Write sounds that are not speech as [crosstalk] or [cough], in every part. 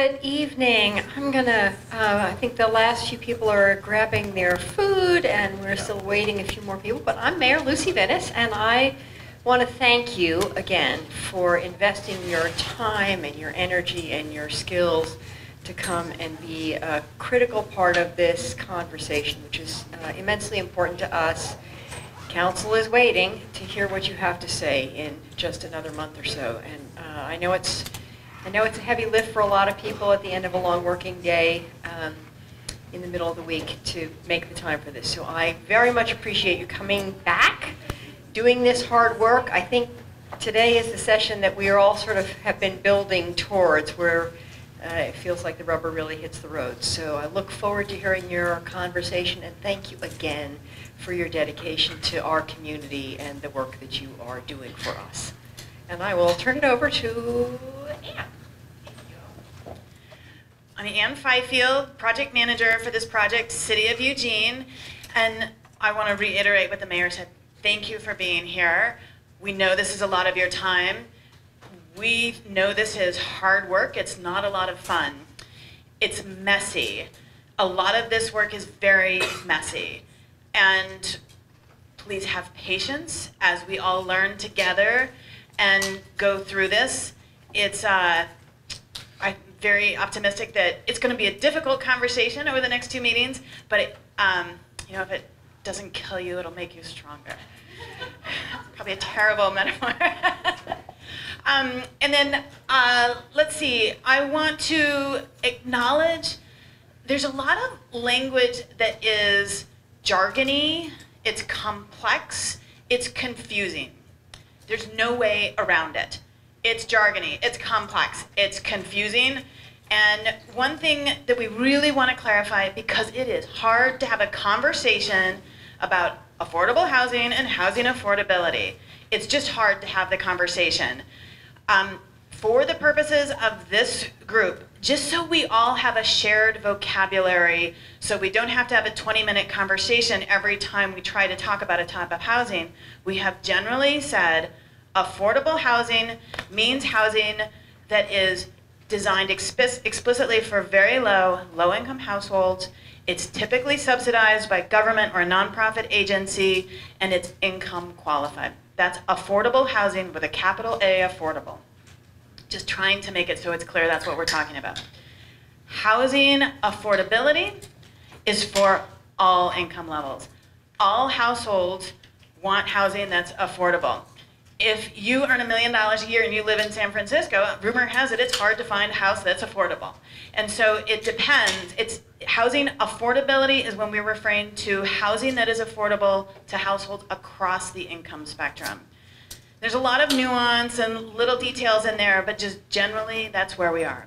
Good evening. I'm gonna, uh, I think the last few people are grabbing their food and we're still waiting a few more people, but I'm Mayor Lucy Vinis and I want to thank you again for investing your time and your energy and your skills to come and be a critical part of this conversation, which is uh, immensely important to us. Council is waiting to hear what you have to say in just another month or so. And uh, I know it's I know it's a heavy lift for a lot of people at the end of a long working day um, in the middle of the week to make the time for this. So I very much appreciate you coming back, doing this hard work. I think today is the session that we are all sort of have been building towards where uh, it feels like the rubber really hits the road. So I look forward to hearing your conversation and thank you again for your dedication to our community and the work that you are doing for us. And I will turn it over to I'm Ann Fifield, project manager for this project, City of Eugene. And I want to reiterate what the mayor said. Thank you for being here. We know this is a lot of your time. We know this is hard work. It's not a lot of fun. It's messy. A lot of this work is very messy. And please have patience as we all learn together and go through this. It's uh, I'm very optimistic that it's going to be a difficult conversation over the next two meetings, but it, um, you know, if it doesn't kill you, it'll make you stronger. Probably a terrible [laughs] metaphor. um, and then uh, let's see. I want to acknowledge there's a lot of language that is jargony. It's complex. It's confusing. There's no way around it. It's jargony, it's complex, it's confusing. And one thing that we really want to clarify, because it is hard to have a conversation about affordable housing and housing affordability, it's just hard to have the conversation. Um, for the purposes of this group, just so we all have a shared vocabulary, so we don't have to have a 20 minute conversation every time we try to talk about a type of housing, we have generally said affordable housing means housing that is designed explicitly for very low, low income households. It's typically subsidized by government or a nonprofit agency, and it's income qualified. That's affordable housing with a capital A affordable. Just trying to make it so it's clear that's what we're talking about. Housing affordability is for all income levels. All households want housing that's affordable if you earn a million dollars a year and you live in San Francisco, rumor has it it's hard to find a house that's affordable. And so it depends. It's housing affordability is when we're referring to housing that is affordable to households across the income spectrum. There's a lot of nuance and little details in there, but just generally that's where we are.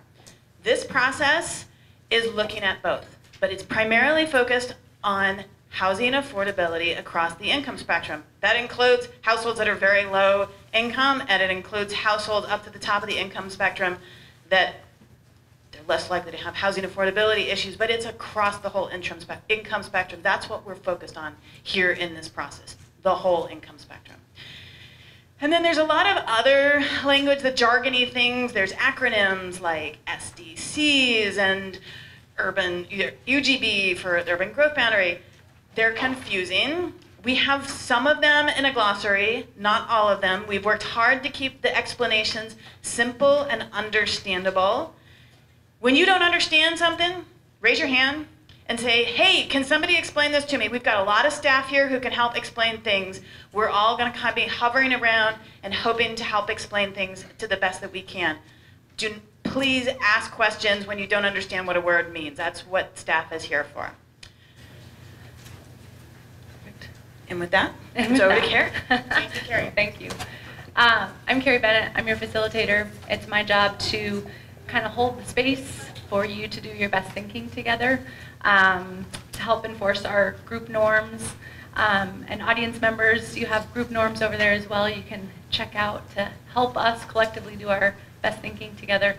This process is looking at both, but it's primarily focused on housing affordability across the income spectrum. That includes households that are very low income, and it includes households up to the top of the income spectrum that they're less likely to have housing affordability issues, but it's across the whole income spectrum. That's what we're focused on here in this process, the whole income spectrum. And then there's a lot of other language, the jargony things. There's acronyms like SDCs and urban UGB for urban growth boundary. They're confusing. We have some of them in a glossary, not all of them. We've worked hard to keep the explanations simple and understandable. When you don't understand something, raise your hand and say, hey, can somebody explain this to me? We've got a lot of staff here who can help explain things. We're all going to kind of be hovering around and hoping to help explain things to the best that we can. Do, please ask questions when you don't understand what a word means. That's what staff is here for. And with that, [laughs] And it's with over that- to Carrie. [laughs] Thank you, Carrie. Thank you. Um, I'm Carrie Bennett. I'm your facilitator. It's my job to kind of hold the space for you to do your best thinking together, um, to help enforce our group norms. Um, and audience members, you have group norms over there as well. You can check out to help us collectively do our best thinking together.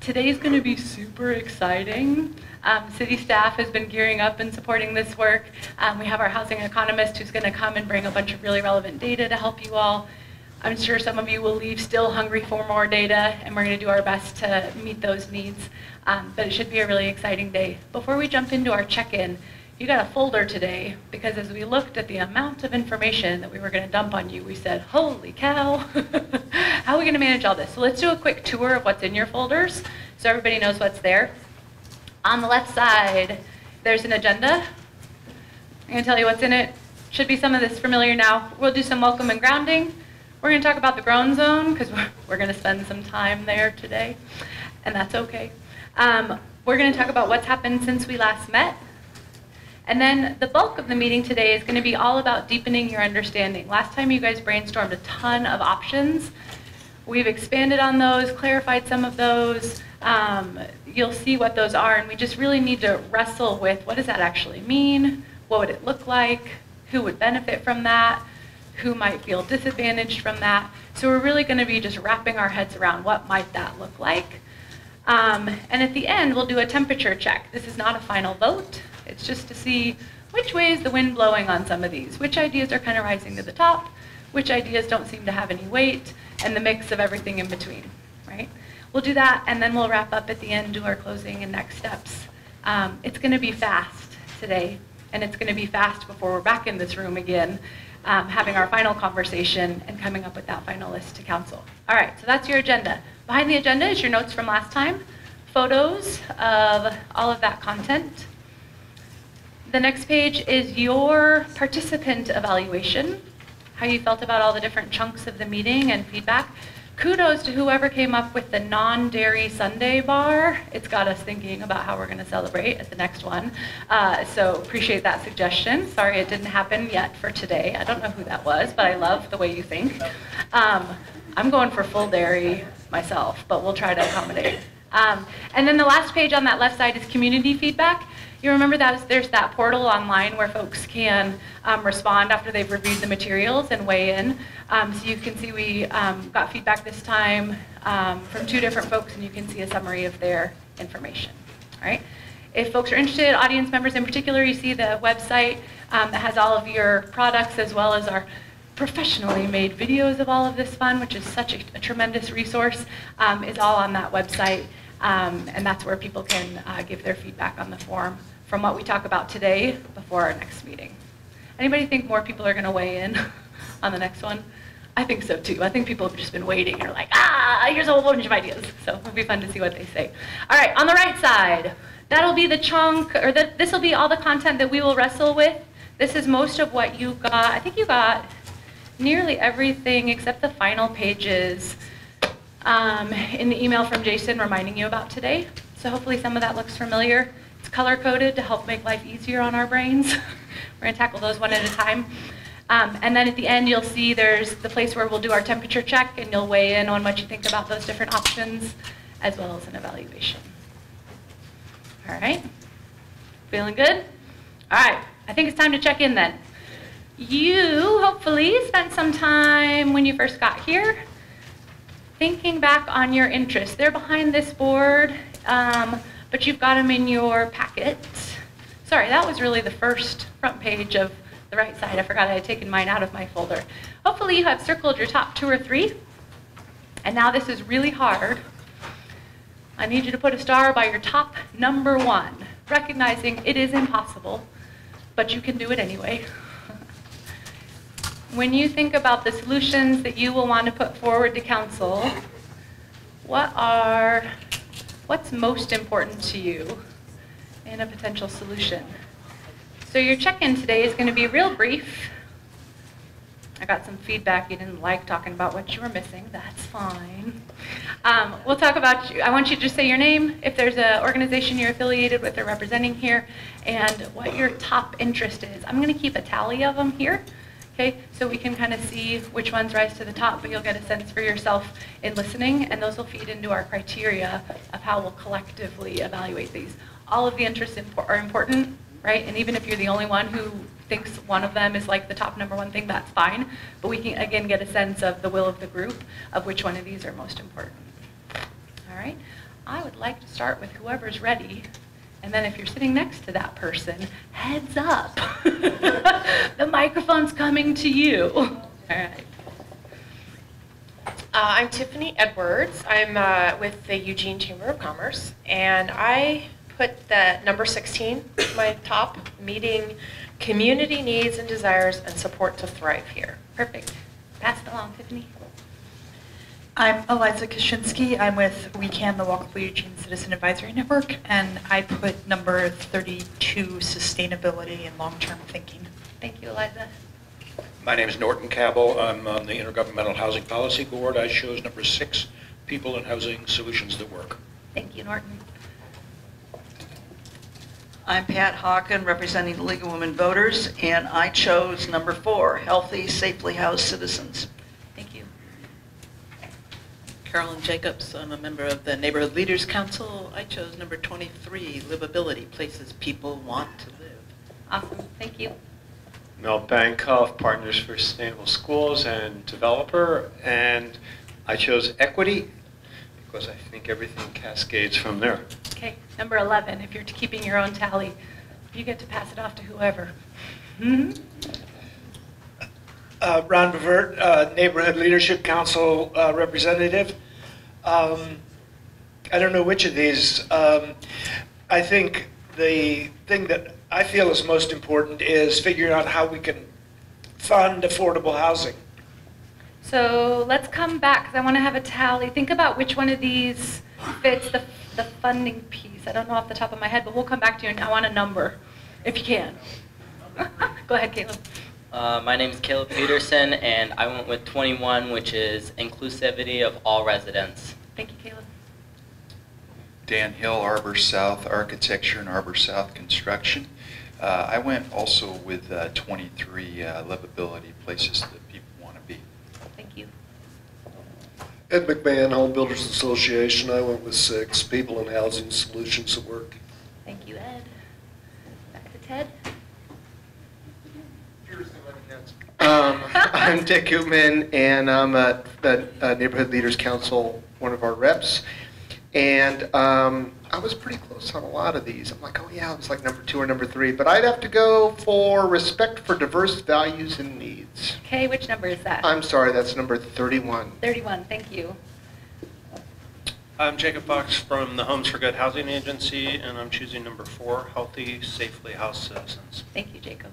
Today's going to be super exciting. Um, city staff has been gearing up and supporting this work. Um, we have our housing economist who's going to come and bring a bunch of really relevant data to help you all. I'm sure some of you will leave still hungry for more data, and we're going to do our best to meet those needs. Um, but it should be a really exciting day. Before we jump into our check-in, you got a folder today because as we looked at the amount of information that we were going to dump on you, we said, holy cow, [laughs] how are we going to manage all this? So let's do a quick tour of what's in your folders so everybody knows what's there. On the left side, there's an agenda. I'm going to tell you what's in it. Should be some of this familiar now. We'll do some welcome and grounding. We're going to talk about the groan zone because we're, we're going to spend some time there today, and that's okay. Um, we're going to talk about what's happened since we last met. And then the bulk of the meeting today is going to be all about deepening your understanding. Last time you guys brainstormed a ton of options. We've expanded on those, clarified some of those. Um, you'll see what those are, and we just really need to wrestle with what does that actually mean? What would it look like? Who would benefit from that? Who might feel disadvantaged from that? So we're really going to be just wrapping our heads around what might that look like. Um, and at the end, we'll do a temperature check. This is not a final vote. It's just to see which way is the wind blowing on some of these, which ideas are kind of rising to the top, which ideas don't seem to have any weight, and the mix of everything in between, right? We'll do that, and then we'll wrap up at the end, do our closing and next steps. Um, it's going to be fast today, and it's going to be fast before we're back in this room again, um, having our final conversation and coming up with that final list to council. All right, so that's your agenda. Behind the agenda is your notes from last time, photos of all of that content. The next page is your participant evaluation, how you felt about all the different chunks of the meeting and feedback. Kudos to whoever came up with the non-dairy sundae bar. It's got us thinking about how we're going to celebrate at the next one. Uh, so appreciate that suggestion. Sorry it didn't happen yet for today. I don't know who that was, but I love the way you think. Um, I'm going for full dairy myself, but we'll try to accommodate. Um, and then the last page on that left side is community feedback. You remember that there's that portal online where folks can um, respond after they've reviewed the materials and weigh in. Um, so you can see we um, got feedback this time um, from two different folks, and you can see a summary of their information. All right. If folks are interested, audience members in particular, you see the website um, that has all of your products as well as our professionally made videos of all of this fun, which is such a, a tremendous resource, um, is all on that website. Um, and that's where people can uh, give their feedback on the form from what we talk about today before our next meeting. Anybody think more people are going to weigh in [laughs] on the next one? I think so too. I think people have just been waiting are like, ah, here's a whole bunch of ideas. [laughs] So it'll be fun to see what they say. All right, on the right side, that'll be the chunk, or this will be all the content that we will wrestle with. This is most of what you got. I think you got nearly everything except the final pages um, in the email from Jason reminding you about today. So hopefully some of that looks familiar. It's color coded to help make life easier on our brains. [laughs] We're going to tackle those one at a time. Um, and then at the end, you'll see there's the place where we'll do our temperature check and you'll weigh in on what you think about those different options as well as an evaluation. All right. Feeling good? All right. I think it's time to check in then. You hopefully spent some time when you first got here thinking back on your interests. They're behind this board, um, but you've got them in your packet. Sorry, that was really the first front page of the right side. I forgot I had taken mine out of my folder. Hopefully you have circled your top two or three. And now this is really hard. I need you to put a star by your top number one, recognizing it is impossible, but you can do it anyway. When you think about the solutions that you will want to put forward to council, what are, what's most important to you in a potential solution? So your check-in today is going to be real brief. I got some feedback you didn't like talking about what you were missing. That's fine. Um, we'll talk about you. I want you to just say your name, if there's an organization you're affiliated with or representing here, and what your top interest is. I'm going to keep a tally of them here. Okay, so we can kind of see which ones rise to the top, but you'll get a sense for yourself in listening, and those will feed into our criteria of how we'll collectively evaluate these. All of the interests are important, right? And even if you're the only one who thinks one of them is like the top number one thing, that's fine. But we can again get a sense of the will of the group of which one of these are most important. All right, I would like to start with whoever's ready and then if you're sitting next to that person, heads up. [laughs] the microphone's coming to you. [laughs] All right. Uh, I'm Tiffany Edwards. I'm uh, with the Eugene Chamber of Commerce, and I put the number 16, my top, meeting community needs and desires and support to thrive here. Perfect. Pass it along, Tiffany. I'm Eliza Kashinsky. I'm with We Can, the Walkable Eugene Citizen Advisory Network, and I put number 32, sustainability and long-term thinking. Thank you, Eliza. My name is Norton Cabell. I'm on the Intergovernmental Housing Policy Board. I chose number six, People and Housing Solutions That Work. Thank you, Norton. I'm Pat Hawken, representing the League of Women Voters, and I chose number four, healthy, safely housed citizens. Thank you. Carolyn Jacobs, I'm a member of the Neighborhood Leaders Council. I chose number 23, livability, places people want to live. Awesome. Thank you. Mel Bankoff, Partners for Sustainable Schools and developer, and I chose equity because I think everything cascades from there. Okay, number 11, if you're keeping your own tally, you get to pass it off to whoever. Hmm? Uh, Ron Bevirt, uh, Neighborhood Leadership Council uh, representative. Um, I don't know which of these. Um, I think the thing that I feel is most important is figuring out how we can fund affordable housing. So let's come back, because I want to have a tally. Think about which one of these fits the, the funding piece. I don't know off the top of my head, but we'll come back to you, and I want a number, if you can. [laughs] Go ahead, Caleb. Uh, my name is Caleb Peterson, and I went with 21, which is inclusivity of all residents. Thank you, Caleb. Dan Hill, Arbor South Architecture and Arbor South Construction. Uh, I went also with uh, 23 uh, livability places that people want to be. Thank you. Ed McMahon, Home Builders Association. I went with six, People and Housing Solutions at Work. Thank you, Ed. Back to Ted. [laughs] Um, I'm Dick Gutman, and I'm at the uh, Neighborhood Leaders Council, one of our reps. And um, I was pretty close on a lot of these. I'm like, oh yeah, it was like number two or number three. But I'd have to go for respect for diverse values and needs. Okay, which number is that? I'm sorry, that's number 31. 31, thank you. I'm Jacob Fox from the Homes for Good Housing Agency, and I'm choosing number four, healthy, safely housed citizens. Thank you, Jacob.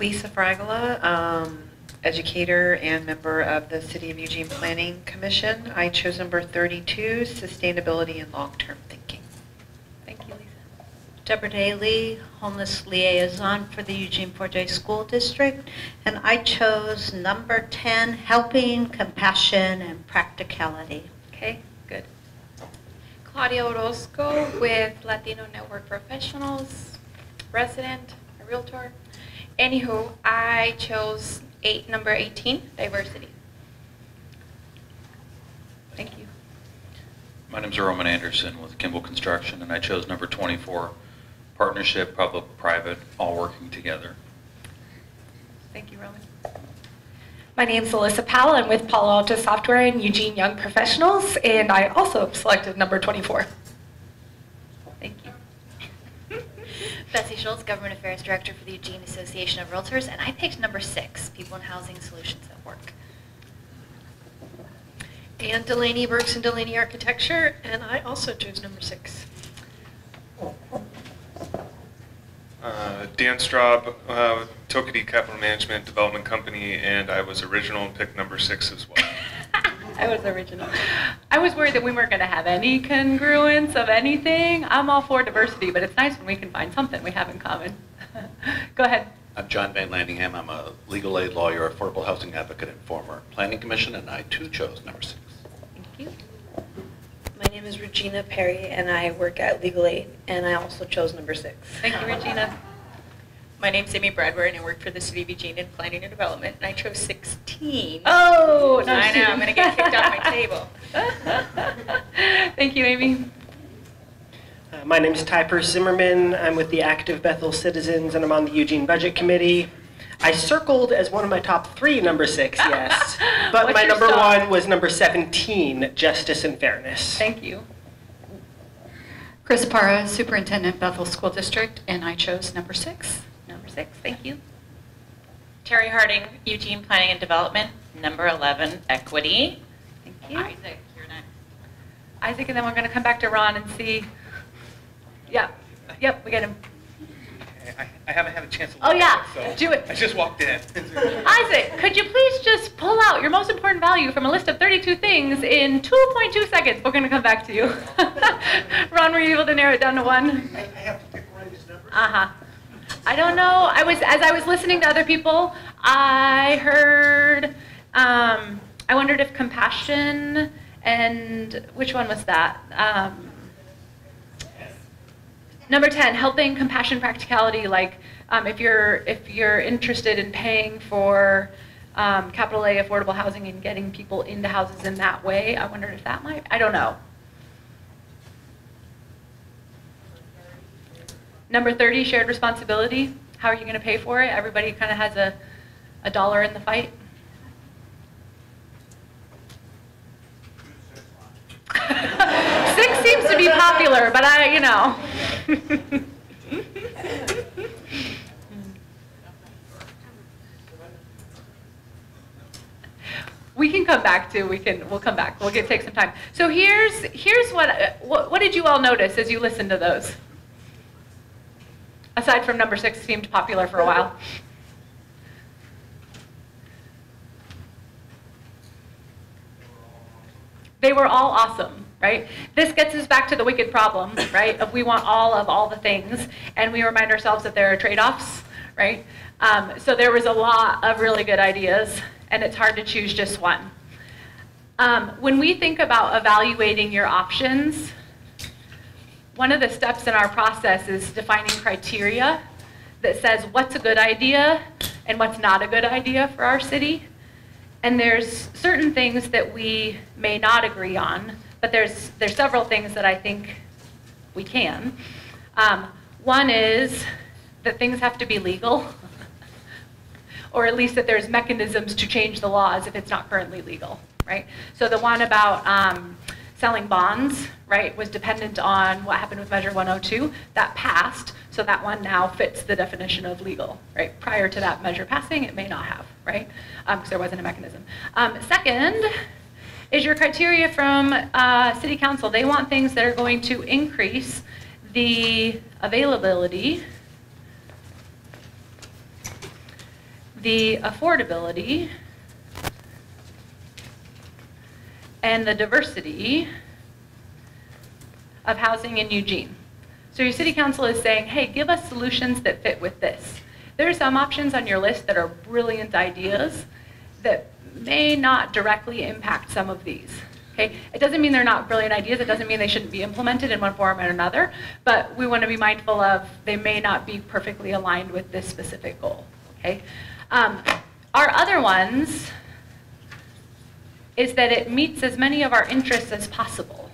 Lisa Fragola, um, educator and member of the City of Eugene Planning Commission. I chose number 32, sustainability and long-term thinking. Thank you, Lisa. Deborah Daly, homeless liaison for the Eugene 4J School District, and I chose number 10, helping, compassion, and practicality. Okay, good. Claudia Orozco with Latino Network Professionals, resident, a realtor. Anywho, I chose eight, number 18, diversity. Thank you. My name is Roman Anderson with Kimball Construction, and I chose number 24, partnership, public-private, all working together. Thank you, Roman. My name is Alyssa Powell. I'm with Palo Alto Software and Eugene Young Professionals, and I also selected number 24. Thank you. Betsy Schultz, Government Affairs Director for the Eugene Association of Realtors, and I picked number six, People and Housing Solutions at Work. And Delaney Burks and Delaney Architecture, and I also chose number six. Oh. Uh, Dan Straub, uh, Tokedy Capital Management Development Company, and I was original and picked number six as well. [laughs] I was original. I was worried that we weren't going to have any congruence of anything. I'm all for diversity, but it's nice when we can find something we have in common. [laughs] Go ahead. I'm John Van Landingham. I'm a legal aid lawyer, affordable housing advocate, and former planning commission, and I too chose number six. Thank you. My name is Regina Perry, and I work at Legal Aid, and I also chose number six. Thank you, Regina. My name's Amy Bradbury, and I work for the City of Eugene in Planning and Development, and I chose 16. Oh, I know, I'm going to get kicked off my table. [laughs] Thank you, Amy. Uh, my name is Typer Zimmerman. I'm with the Active Bethel Citizens, and I'm on the Eugene Budget Committee. I circled as one of my top three number six, [laughs] yes. But my number star? one was number 17, Justice and Fairness. Thank you. Chris Parra, Superintendent Bethel School District, and I chose number six. Number six, thank you. Terry Harding, Eugene Planning and Development. Number 11, equity. Thank you. Isaac, you're next. Isaac, and then we're going to come back to Ron and see. Yep, yep, we get him. I, I haven't had a chance to Oh, look yeah. at it, Do so it. I just walked in. [laughs] Isaac, could you please just pull out your most important value from a list of 32 things in 2.2 seconds? We're going to come back to you. [laughs] Ron, were you able to narrow it down to one? I have to pick one of these numbers. Uh-huh. I don't know. I was as I was listening to other people, I heard um, I wondered if compassion and which one was that? Um, number 10, helping compassion practicality like um, if you're if you're interested in paying for um, capital A affordable housing and getting people into houses in that way, I wondered if that might I don't know. Number 30, shared responsibility. How are you going to pay for it? Everybody kind of has a, a dollar in the fight. [laughs] Six seems to be popular, but I, you know. We can come back to we can we'll come back. We'll get take some time. So here's here's what what, what did you all notice as you listened to those? Aside from number six seemed popular for a while. They were all awesome right? This gets us back to the wicked problem right? Of we want all of all the things and we remind ourselves that there are trade-offs right? Um, so there was a lot of really good ideas and it's hard to choose just one. Um, when we think about evaluating your options one of the steps in our process is defining criteria that says what's a good idea and what's not a good idea for our city. And there's certain things that we may not agree on, but there's there's several things that I think we can. Um, one is that things have to be legal, [laughs] or at least that there's mechanisms to change the laws if it's not currently legal, right? So the one about um, selling bonds, right, was dependent on what happened with Measure 102. That passed, so that one now fits the definition of legal, right? Prior to that measure passing, it may not have, right? Because um, there wasn't a mechanism. Um, second is your criteria from uh, City Council. They want things that are going to increase the availability, the affordability, and the diversity of housing in Eugene. So your city council is saying, hey, give us solutions that fit with this. There are some options on your list that are brilliant ideas that may not directly impact some of these. Okay? It doesn't mean they're not brilliant ideas. It doesn't mean they shouldn't be implemented in one form or another. But we want to be mindful of they may not be perfectly aligned with this specific goal. Okay? Um, our other ones is that it meets as many of our interests as possible.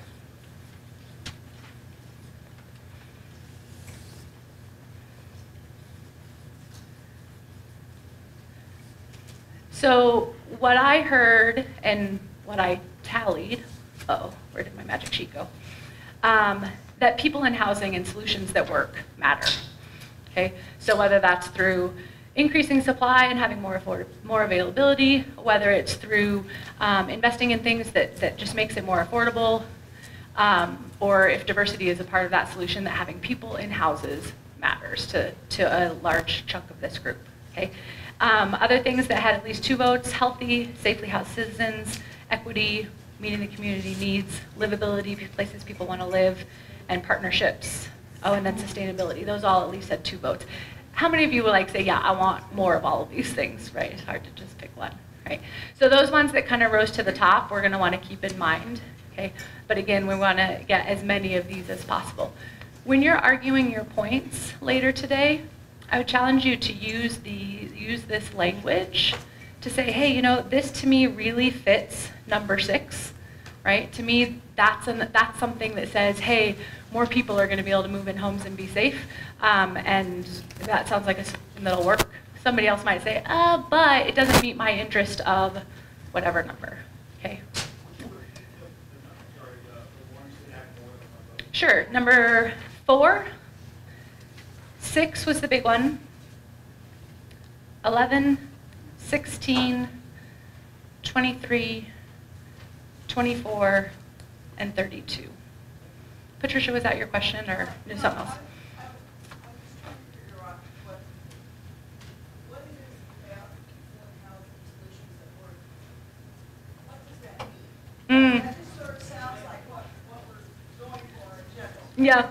So what I heard and what I tallied, oh, where did my magic sheet go? Um, that people in housing and solutions that work matter. Okay, so whether that's through increasing supply and having more afford- more availability, whether it's through um, investing in things that, that just makes it more affordable, um, or if diversity is a part of that solution, that having people in houses matters to, to a large chunk of this group. Okay. Um, other things that had at least two votes, healthy, safely housed citizens, equity, meeting the community needs, livability, places people want to live, and partnerships. Oh, and then sustainability. Those all at least had two votes. How many of you would like say, yeah, I want more of all of these things, right? It's hard to just pick one, right? So those ones that kind of rose to the top, we're going to want to keep in mind, okay? But again, we want to get as many of these as possible. When you're arguing your points later today, I would challenge you to use the use this language to say, hey, you know, this to me really fits number six, right? To me, that's an, that's something that says, hey, more people are going to be able to move in homes and be safe, um, and that sounds like a something that'll work. Somebody else might say, uh, but it doesn't meet my interest of whatever number. Okay. Sure. Number four. Six was the big one. 11, 16, 23, 24, and 32. Patricia, was that your question or is something else? Mm. Yeah.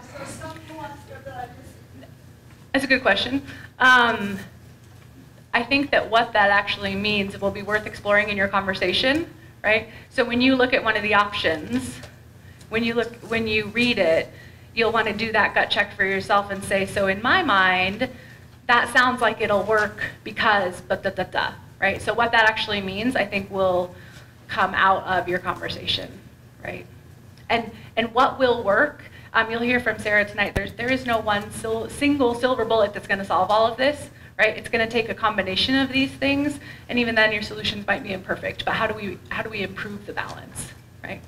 That's a good question. Um, I think that what that actually means will be worth exploring in your conversation, right? So when you look at one of the options, when you look, when you read it, you'll want to do that gut check for yourself and say, so in my mind, that sounds like it'll work because, but da da da, right? So what that actually means, I think, will come out of your conversation, right? And and what will work? Um, you'll hear from Sarah tonight. There's there is no one sil- single silver bullet that's going to solve all of this, right? It's going to take a combination of these things, and even then, your solutions might be imperfect. But how do we how do we improve the balance, right?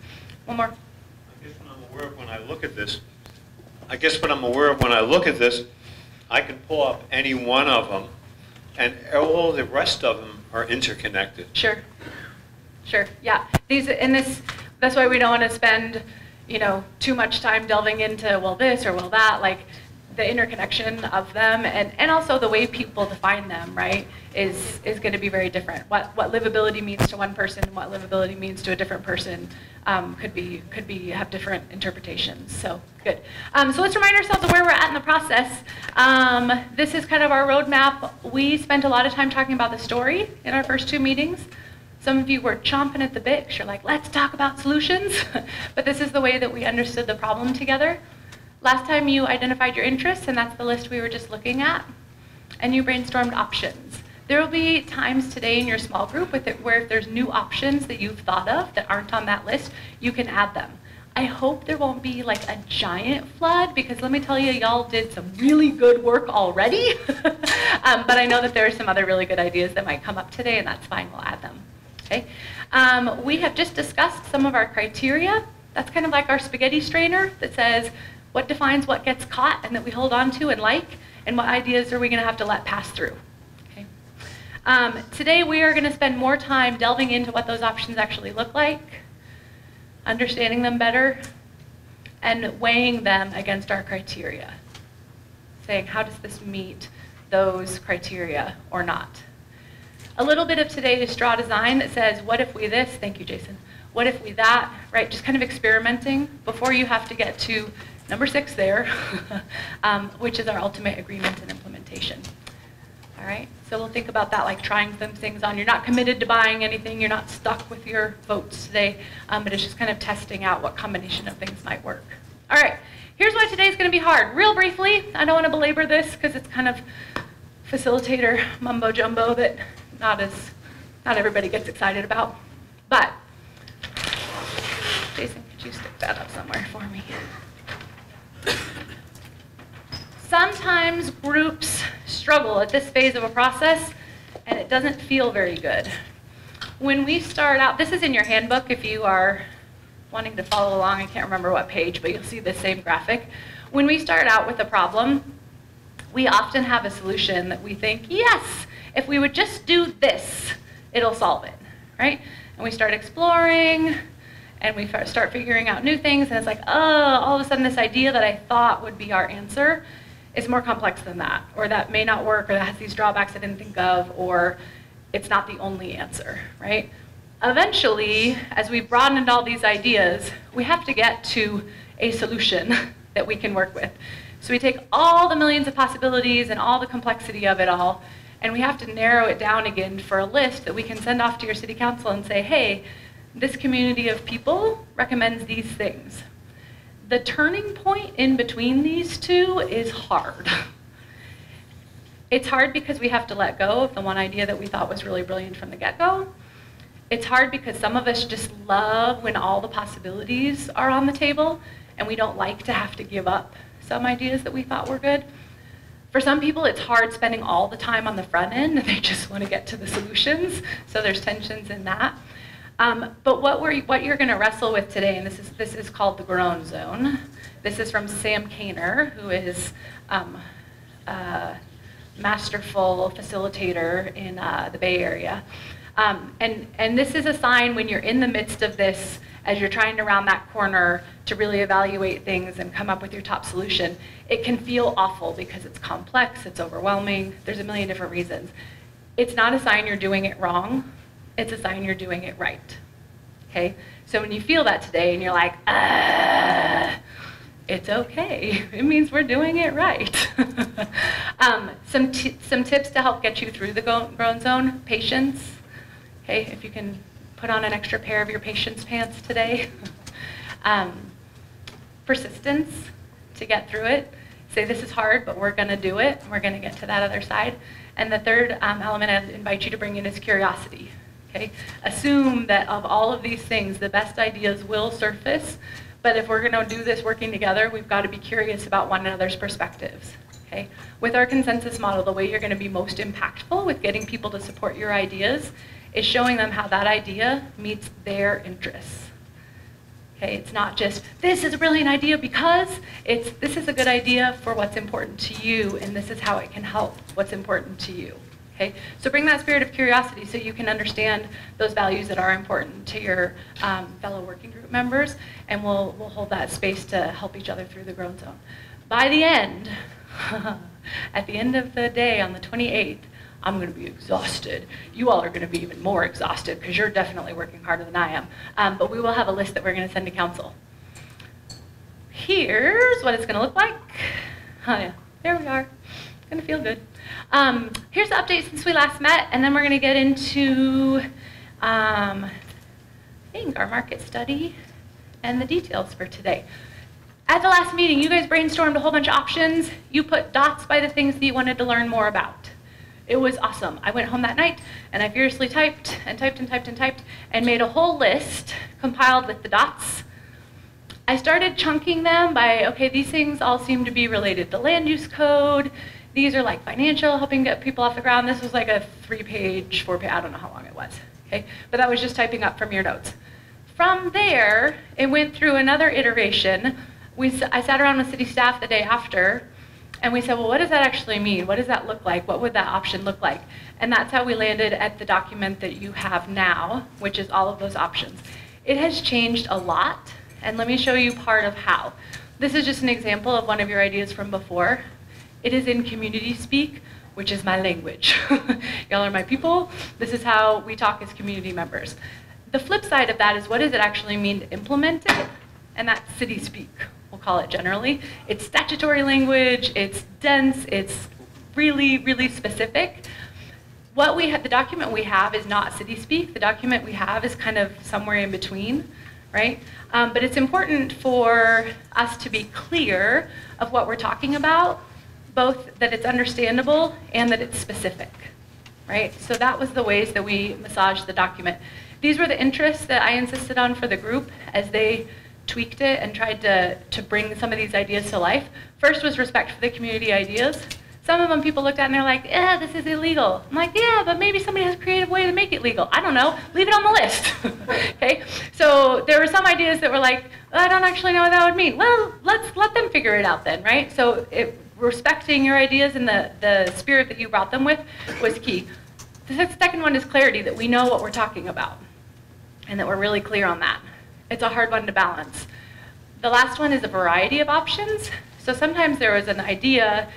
One more. I guess when I'm aware of when I look at this, I guess what I'm aware of when I look at this, I can pull up any one of them, and all the rest of them are interconnected. Sure. Sure. Yeah. These and this. That's why we don't want to spend, you know, too much time delving into well this or well that. Like the interconnection of them, and and also the way people define them, right, is is going to be very different. What what livability means to one person and what livability means to a different person um, could be could be have different interpretations. So good. Um, so let's remind ourselves of where we're at in the process. Um, this is kind of our roadmap. We spent a lot of time talking about the story in our first two meetings. Some of you were chomping at the bit 'cause you're like, let's talk about solutions. [laughs] but this is the way that we understood the problem together. Last time you identified your interests, and that's the list we were just looking at, and you brainstormed options. There will be times today in your small group with it where if there's new options that you've thought of that aren't on that list, you can add them. I hope there won't be like a giant flood because let me tell you, y'all did some really good work already. [laughs] um, but I know that there are some other really good ideas that might come up today, and that's fine, we'll add them. Okay. Um, we have just discussed some of our criteria. That's kind of like our spaghetti strainer that says what defines what gets caught and that we hold on to and like, and what ideas are we going to have to let pass through. Okay. Um, today we are going to spend more time delving into what those options actually look like, understanding them better, and weighing them against our criteria. Saying, how does this meet those criteria or not? A little bit of today is straw design that says, what if we this? Thank you, Jason. What if we that? Right? Just kind of experimenting before you have to get to number six there, [laughs] um, which is our ultimate agreement and implementation. All right? So we'll think about that like trying some things on. You're not committed to buying anything. You're not stuck with your votes today, um, but it's just kind of testing out what combination of things might work. All right. Here's why today's going to be hard. Real briefly, I don't want to belabor this because it's kind of facilitator mumbo jumbo that not as not everybody gets excited about. But Jason, could you stick that up somewhere for me? Sometimes groups struggle at this phase of a process and it doesn't feel very good. When we start out, this is in your handbook if you are wanting to follow along. I can't remember what page, but you'll see the same graphic. When we start out with a problem, we often have a solution that we think, yes, if we would just do this, it'll solve it, right? And we start exploring and we start figuring out new things, and it's like, oh, all of a sudden, this idea that I thought would be our answer is more complex than that, or that may not work, or that has these drawbacks I didn't think of, or it's not the only answer, right? Eventually, as we broadened all these ideas, we have to get to a solution [laughs] that we can work with. So we take all the millions of possibilities and all the complexity of it all, and we have to narrow it down again for a list that we can send off to your city council and say, hey, this community of people recommends these things. The turning point in between these two is hard. It's hard because we have to let go of the one idea that we thought was really brilliant from the get-go. It's hard because some of us just love when all the possibilities are on the table and we don't like to have to give up some ideas that we thought were good. For some people, it's hard spending all the time on the front end. [laughs] They just want to get to the solutions. So there's tensions in that. Um, but what, we're, what you're going to wrestle with today, and this is, this is called the groan zone. This is from Sam Kaner, who is um, a masterful facilitator in uh, the Bay Area. Um, and, and this is a sign when you're in the midst of this, as you're trying to round that corner to really evaluate things and come up with your top solution, it can feel awful because it's complex, it's overwhelming, there's a million different reasons. It's not a sign you're doing it wrong, it's a sign you're doing it right. Okay? So when you feel that today and you're like, ah, it's okay. [laughs] It means we're doing it right. [laughs] um, some, some tips to help get you through the groan zone patience. Okay, if you can put on an extra pair of your patience pants today. [laughs] um, persistence to get through it. Say, this is hard, but we're going to do it. We're going to get to that other side. And the third um, element I invite you to bring in is curiosity. Okay? Assume that of all of these things, the best ideas will surface. But if we're going to do this working together, we've got to be curious about one another's perspectives. Okay? With our consensus model, the way you're going to be most impactful with getting people to support your ideas is showing them how that idea meets their interests. Okay, it's not just this is a brilliant idea because it's this is a good idea for what's important to you and this is how it can help what's important to you. Okay, so bring that spirit of curiosity so you can understand those values that are important to your um, fellow working group members, and we'll we'll hold that space to help each other through the groan zone. By the end, [laughs] at the end of the day on the 28th, I'm going to be exhausted. You all are going to be even more exhausted because you're definitely working harder than I am. Um, but we will have a list that we're going to send to council. Here's what it's going to look like. Oh, yeah. There we are. It's going to feel good. Um, here's the update since we last met, and then we're going to get into, um, I think, our market study and the details for today. At the last meeting, you guys brainstormed a whole bunch of options. You put dots by the things that you wanted to learn more about. It was awesome. I went home that night and I furiously typed and typed and typed and typed and made a whole list compiled with the dots. I started chunking them by, okay, these things all seem to be related to land use code. These are like financial, helping get people off the ground. This was like a three page, four page, I don't know how long it was. Okay, but that was just typing up from your notes. From there, it went through another iteration. We, I sat around with city staff the day after and we said, well, what does that actually mean? What does that look like? What would that option look like? And that's how we landed at the document that you have now, which is all of those options. It has changed a lot, and let me show you part of how. This is just an example of one of your ideas from before. It is in community speak, which is my language. [laughs] Y'all are my people. This is how we talk as community members. The flip side of that is what does it actually mean to implement it? And that's city speak we'll call it generally. It's statutory language, it's dense, it's really, really specific. What we have, the document we have is not city speak. The document we have is kind of somewhere in between, right? Um, but it's important for us to be clear of what we're talking about, both that it's understandable and that it's specific, right? So that was the ways that we massaged the document. These were the interests that I insisted on for the group as they tweaked it and tried to, to bring some of these ideas to life. First was respect for the community ideas. Some of them people looked at and they're like, yeah, this is illegal. I'm like, yeah, but maybe somebody has a creative way to make it legal. I don't know. Leave it on the list. [laughs] okay? So there were some ideas that were like, oh, I don't actually know what that would mean. Well, let's let them figure it out then, right? So it, respecting your ideas and the, the spirit that you brought them with was key. The second one is clarity, that we know what we're talking about and that we're really clear on that it's a hard one to balance. The last one is a variety of options. So sometimes there was an idea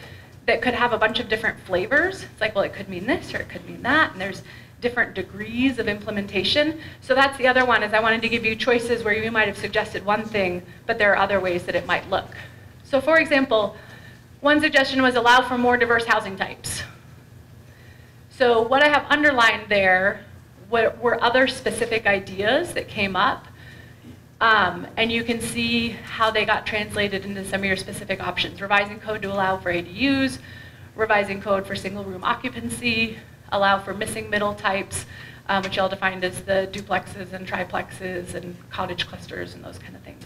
that could have a bunch of different flavors. It's like, well, it could mean this or it could mean that, and there's different degrees of implementation. So that's the other one is I wanted to give you choices where you might have suggested one thing, but there are other ways that it might look. So for example, one suggestion was allow for more diverse housing types. So what I have underlined there were other specific ideas that came up um, and you can see how they got translated into some of your specific options. Revising code to allow for ADUs, revising code for single room occupancy, allow for missing middle types, um, which y'all defined as the duplexes and triplexes and cottage clusters and those kind of things.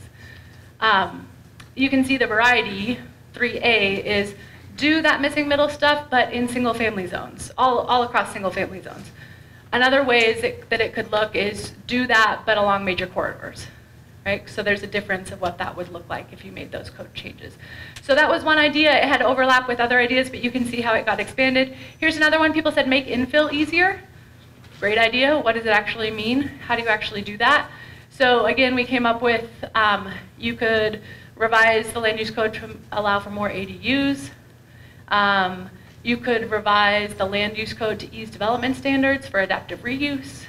Um, you can see the variety, 3A, is do that missing middle stuff, but in single family zones, all, all across single family zones. Another way it, that it could look is do that, but along major corridors right? So there's a difference of what that would look like if you made those code changes. So that was one idea. It had overlap with other ideas, but you can see how it got expanded. Here's another one. People said make infill easier. Great idea. What does it actually mean? How do you actually do that? So again, we came up with um, you could revise the land use code to allow for more ADUs. Um, you could revise the land use code to ease development standards for adaptive reuse.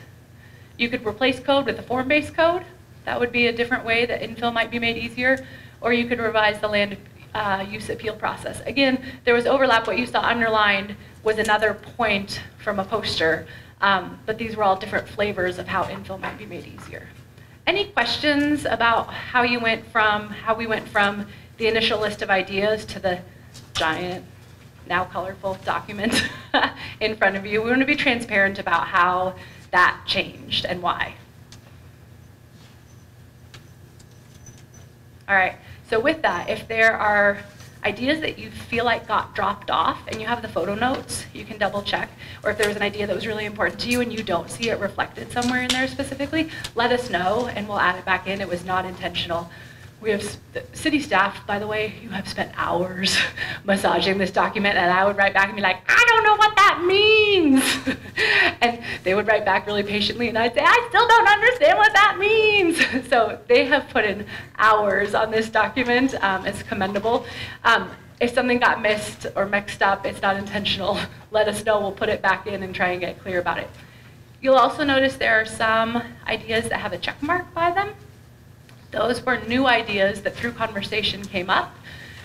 You could replace code with a form-based code. That would be a different way that infill might be made easier. Or you could revise the land uh, use appeal process. Again, there was overlap. What you saw underlined was another point from a poster, um, but these were all different flavors of how infill might be made easier. Any questions about how you went from how we went from the initial list of ideas to the giant, now colorful document [laughs] in front of you? We want to be transparent about how that changed and why. All right, so with that, if there are ideas that you feel like got dropped off and you have the photo notes, you can double check. Or if there was an idea that was really important to you and you don't see it reflected somewhere in there specifically, let us know and we'll add it back in. It was not intentional. We have city staff, by the way, you have spent hours [laughs] massaging this document, and I would write back and be like, I don't know what that means. [laughs] and they would write back really patiently, and I'd say, I still don't understand what that means. [laughs] so they have put in hours on this document. Um, it's commendable. Um, if something got missed or mixed up, it's not intentional. Let us know. We'll put it back in and try and get clear about it. You'll also notice there are some ideas that have a check mark by them. Those were new ideas that through conversation came up.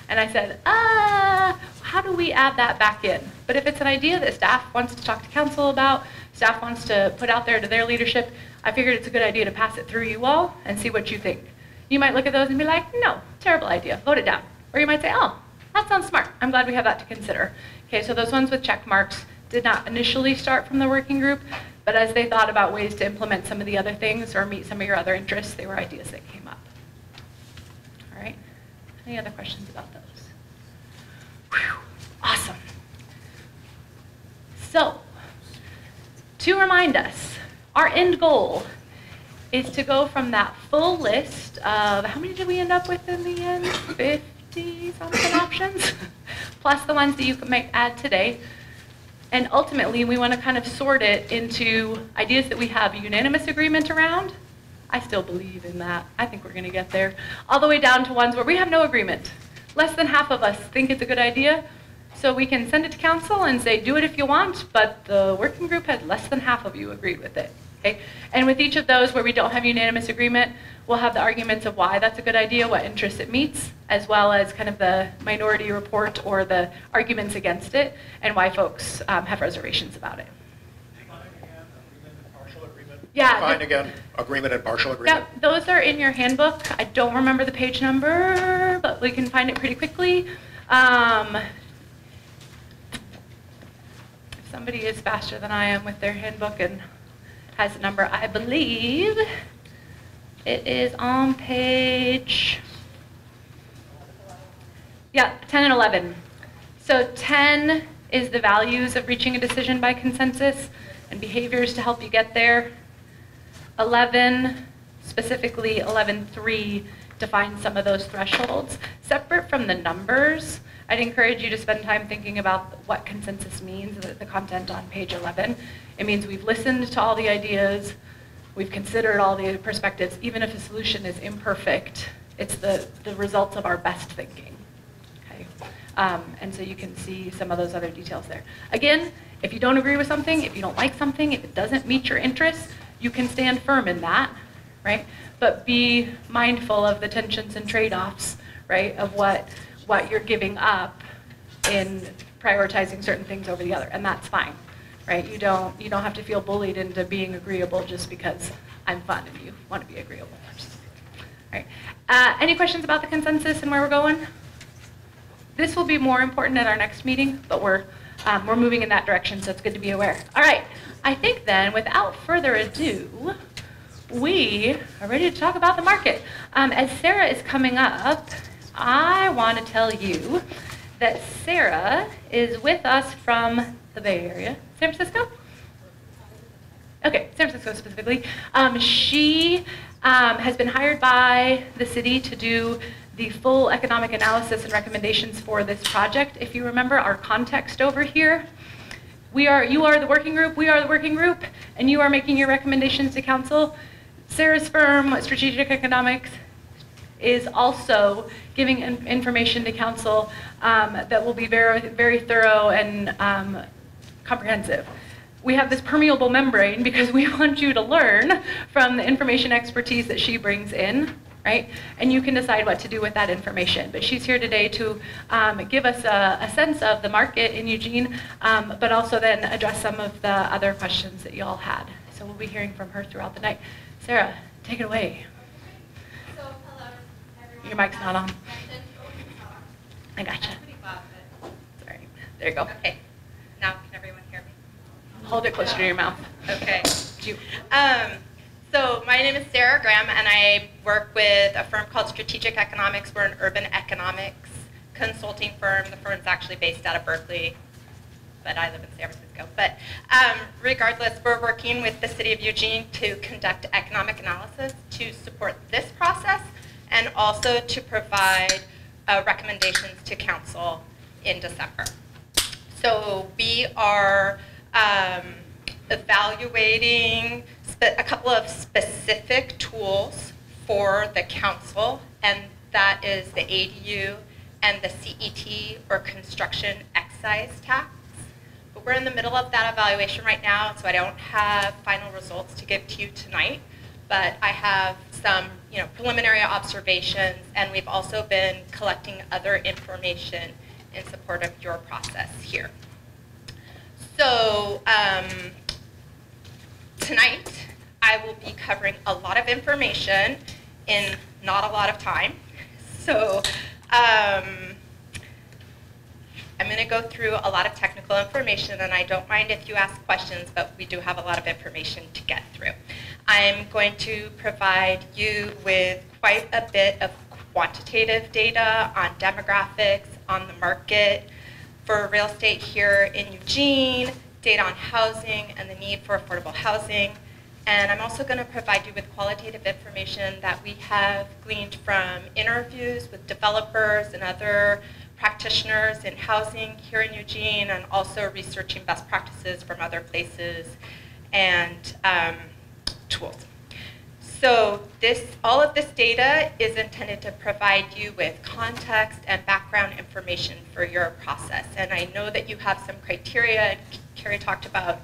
And I said, ah, how do we add that back in? But if it's an idea that staff wants to talk to council about, staff wants to put out there to their leadership, I figured it's a good idea to pass it through you all and see what you think. You might look at those and be like, no, terrible idea, vote it down. Or you might say, oh, that sounds smart. I'm glad we have that to consider. Okay, so those ones with check marks did not initially start from the working group, but as they thought about ways to implement some of the other things or meet some of your other interests, they were ideas that came up. Any other questions about those? Whew. Awesome. So, to remind us, our end goal is to go from that full list of, how many did we end up with in the end? 50 something [laughs] options? Plus the ones that you can make, add today and ultimately, we want to kind of sort it into ideas that we have a unanimous agreement around. I still believe in that. I think we're going to get there. All the way down to ones where we have no agreement. Less than half of us think it's a good idea. So we can send it to council and say, do it if you want, but the working group had less than half of you agreed with it. Okay? And with each of those where we don't have unanimous agreement, we'll have the arguments of why that's a good idea, what interests it meets, as well as kind of the minority report or the arguments against it, and why folks um, have reservations about it. Yeah. Define again, agreement and partial agreement. Yeah, those are in your handbook. I don't remember the page number, but we can find it pretty quickly. Um, if somebody is faster than I am with their handbook and has a number, I believe it is on page, yeah, 10 and 11. So 10 is the values of reaching a decision by consensus and behaviors to help you get there. 11, specifically 11.3, defines some of those thresholds. Separate from the numbers, I'd encourage you to spend time thinking about what consensus means, the, the content on page 11. It means we've listened to all the ideas, we've considered all the perspectives, even if a solution is imperfect, it's the, the results of our best thinking. Okay? Um, and so you can see some of those other details there. Again, if you don't agree with something, if you don't like something, if it doesn't meet your interests, you can stand firm in that, right? But be mindful of the tensions and trade-offs, right, of what what you're giving up in prioritizing certain things over the other, and that's fine, right? You don't you don't have to feel bullied into being agreeable just because I'm fun and you want to be agreeable. All right. Uh, any questions about the consensus and where we're going? This will be more important at our next meeting, but we're um, we're moving in that direction, so it's good to be aware. All right. I think then, without further ado, we are ready to talk about the market. Um, as Sarah is coming up, I want to tell you that Sarah is with us from the Bay Area, San Francisco? Okay, San Francisco specifically. Um, she um, has been hired by the city to do the full economic analysis and recommendations for this project. If you remember our context over here, we are, you are the working group, we are the working group, and you are making your recommendations to council. Sarah's firm, Strategic Economics, is also giving in- information to council um, that will be very, very thorough and um, comprehensive. We have this permeable membrane because we [laughs] want you to learn from the information expertise that she brings in, right? And you can decide what to do with that information. But she's here today to um, give us a, a sense of the market in Eugene, um, but also then address some of the other questions that you all had. So we'll be hearing from her throughout the night. Sarah, take it away. Your mic's not on. I gotcha. Sorry. There you go. Okay. Now can everyone hear me? Hold it closer to your mouth. Okay. Um, so my name is Sarah Graham, and I work with a firm called Strategic Economics. We're an urban economics consulting firm. The firm's actually based out of Berkeley, but I live in San Francisco. But um, regardless, we're working with the city of Eugene to conduct economic analysis to support this process and also to provide uh, recommendations to council in December. So we are um, evaluating a couple of specific tools for the council, and that is the ADU and the CET or construction excise tax. But we're in the middle of that evaluation right now, so I don't have final results to give to you tonight. But I have some, you know, preliminary observations, and we've also been collecting other information in support of your process here. So um, tonight, I will be covering a lot of information in not a lot of time. [laughs] So um, I'm going to go through a lot of technical information, and I don't mind if you ask questions, but we do have a lot of information to get through. I'm going to provide you with quite a bit of quantitative data on demographics, on the market for real estate here in Eugene, data on housing and the need for affordable housing. And I'm also going to provide you with qualitative information that we have gleaned from interviews with developers and other practitioners in housing here in Eugene and also researching best practices from other places and um, tools. So this, all of this data is intended to provide you with context and background information for your process. And I know that you have some criteria. Carrie talked about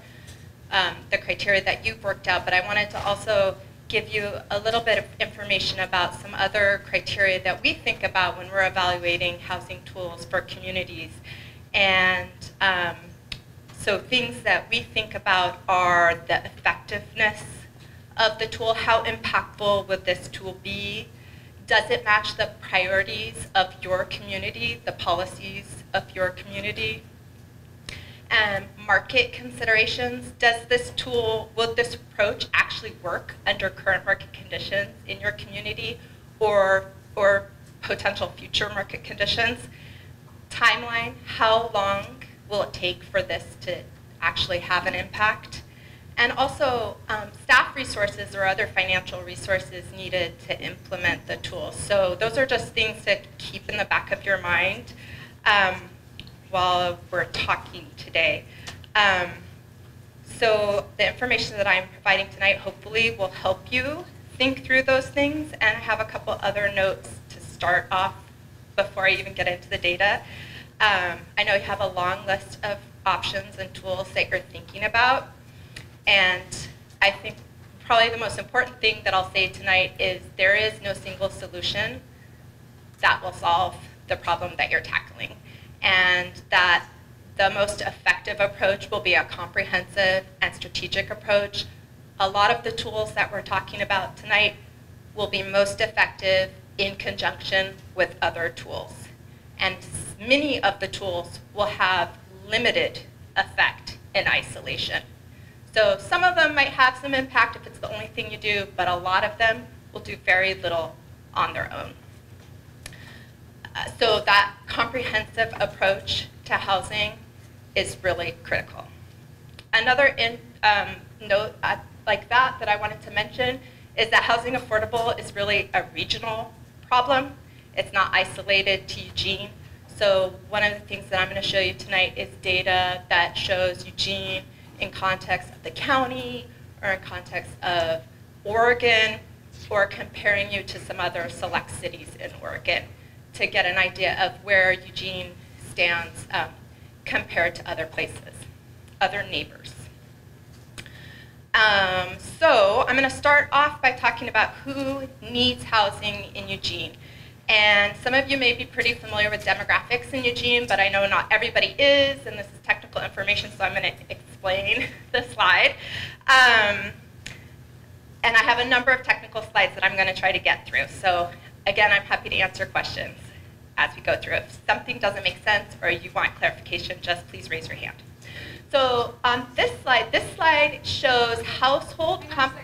um, the criteria that you've worked out, but I wanted to also give you a little bit of information about some other criteria that we think about when we're evaluating housing tools for communities. And um, so things that we think about are the effectiveness of the tool, how impactful would this tool be? Does it match the priorities of your community, the policies of your community? And market considerations, does this tool, will this approach actually work under current market conditions in your community or, or potential future market conditions? Timeline, how long will it take for this to actually have an impact? And also um, staff resources or other financial resources needed to implement the tool. So those are just things to keep in the back of your mind um, while we're talking today. Um, so the information that I'm providing tonight hopefully will help you think through those things and I have a couple other notes to start off before I even get into the data. Um, I know you have a long list of options and tools that you're thinking about. And I think probably the most important thing that I'll say tonight is there is no single solution that will solve the problem that you're tackling. And that the most effective approach will be a comprehensive and strategic approach. A lot of the tools that we're talking about tonight will be most effective in conjunction with other tools. And many of the tools will have limited effect in isolation. So some of them might have some impact if it's the only thing you do, but a lot of them will do very little on their own. So that comprehensive approach to housing is really critical. Another in, um, note uh, like that that I wanted to mention is that housing affordable is really a regional problem. It's not isolated to Eugene. So one of the things that I'm going to show you tonight is data that shows Eugene in context of the county or in context of Oregon or comparing you to some other select cities in Oregon to get an idea of where Eugene stands um, compared to other places, other neighbors. Um, so I'm going to start off by talking about who needs housing in Eugene. And some of you may be pretty familiar with demographics in Eugene, but I know not everybody is, and this is technical information, so I'm going to explain [laughs] the slide. Um, and I have a number of technical slides that I'm going to try to get through. So again, I'm happy to answer questions as we go through. If something doesn't make sense or you want clarification, just please raise your hand. So on this slide, this slide shows household comp.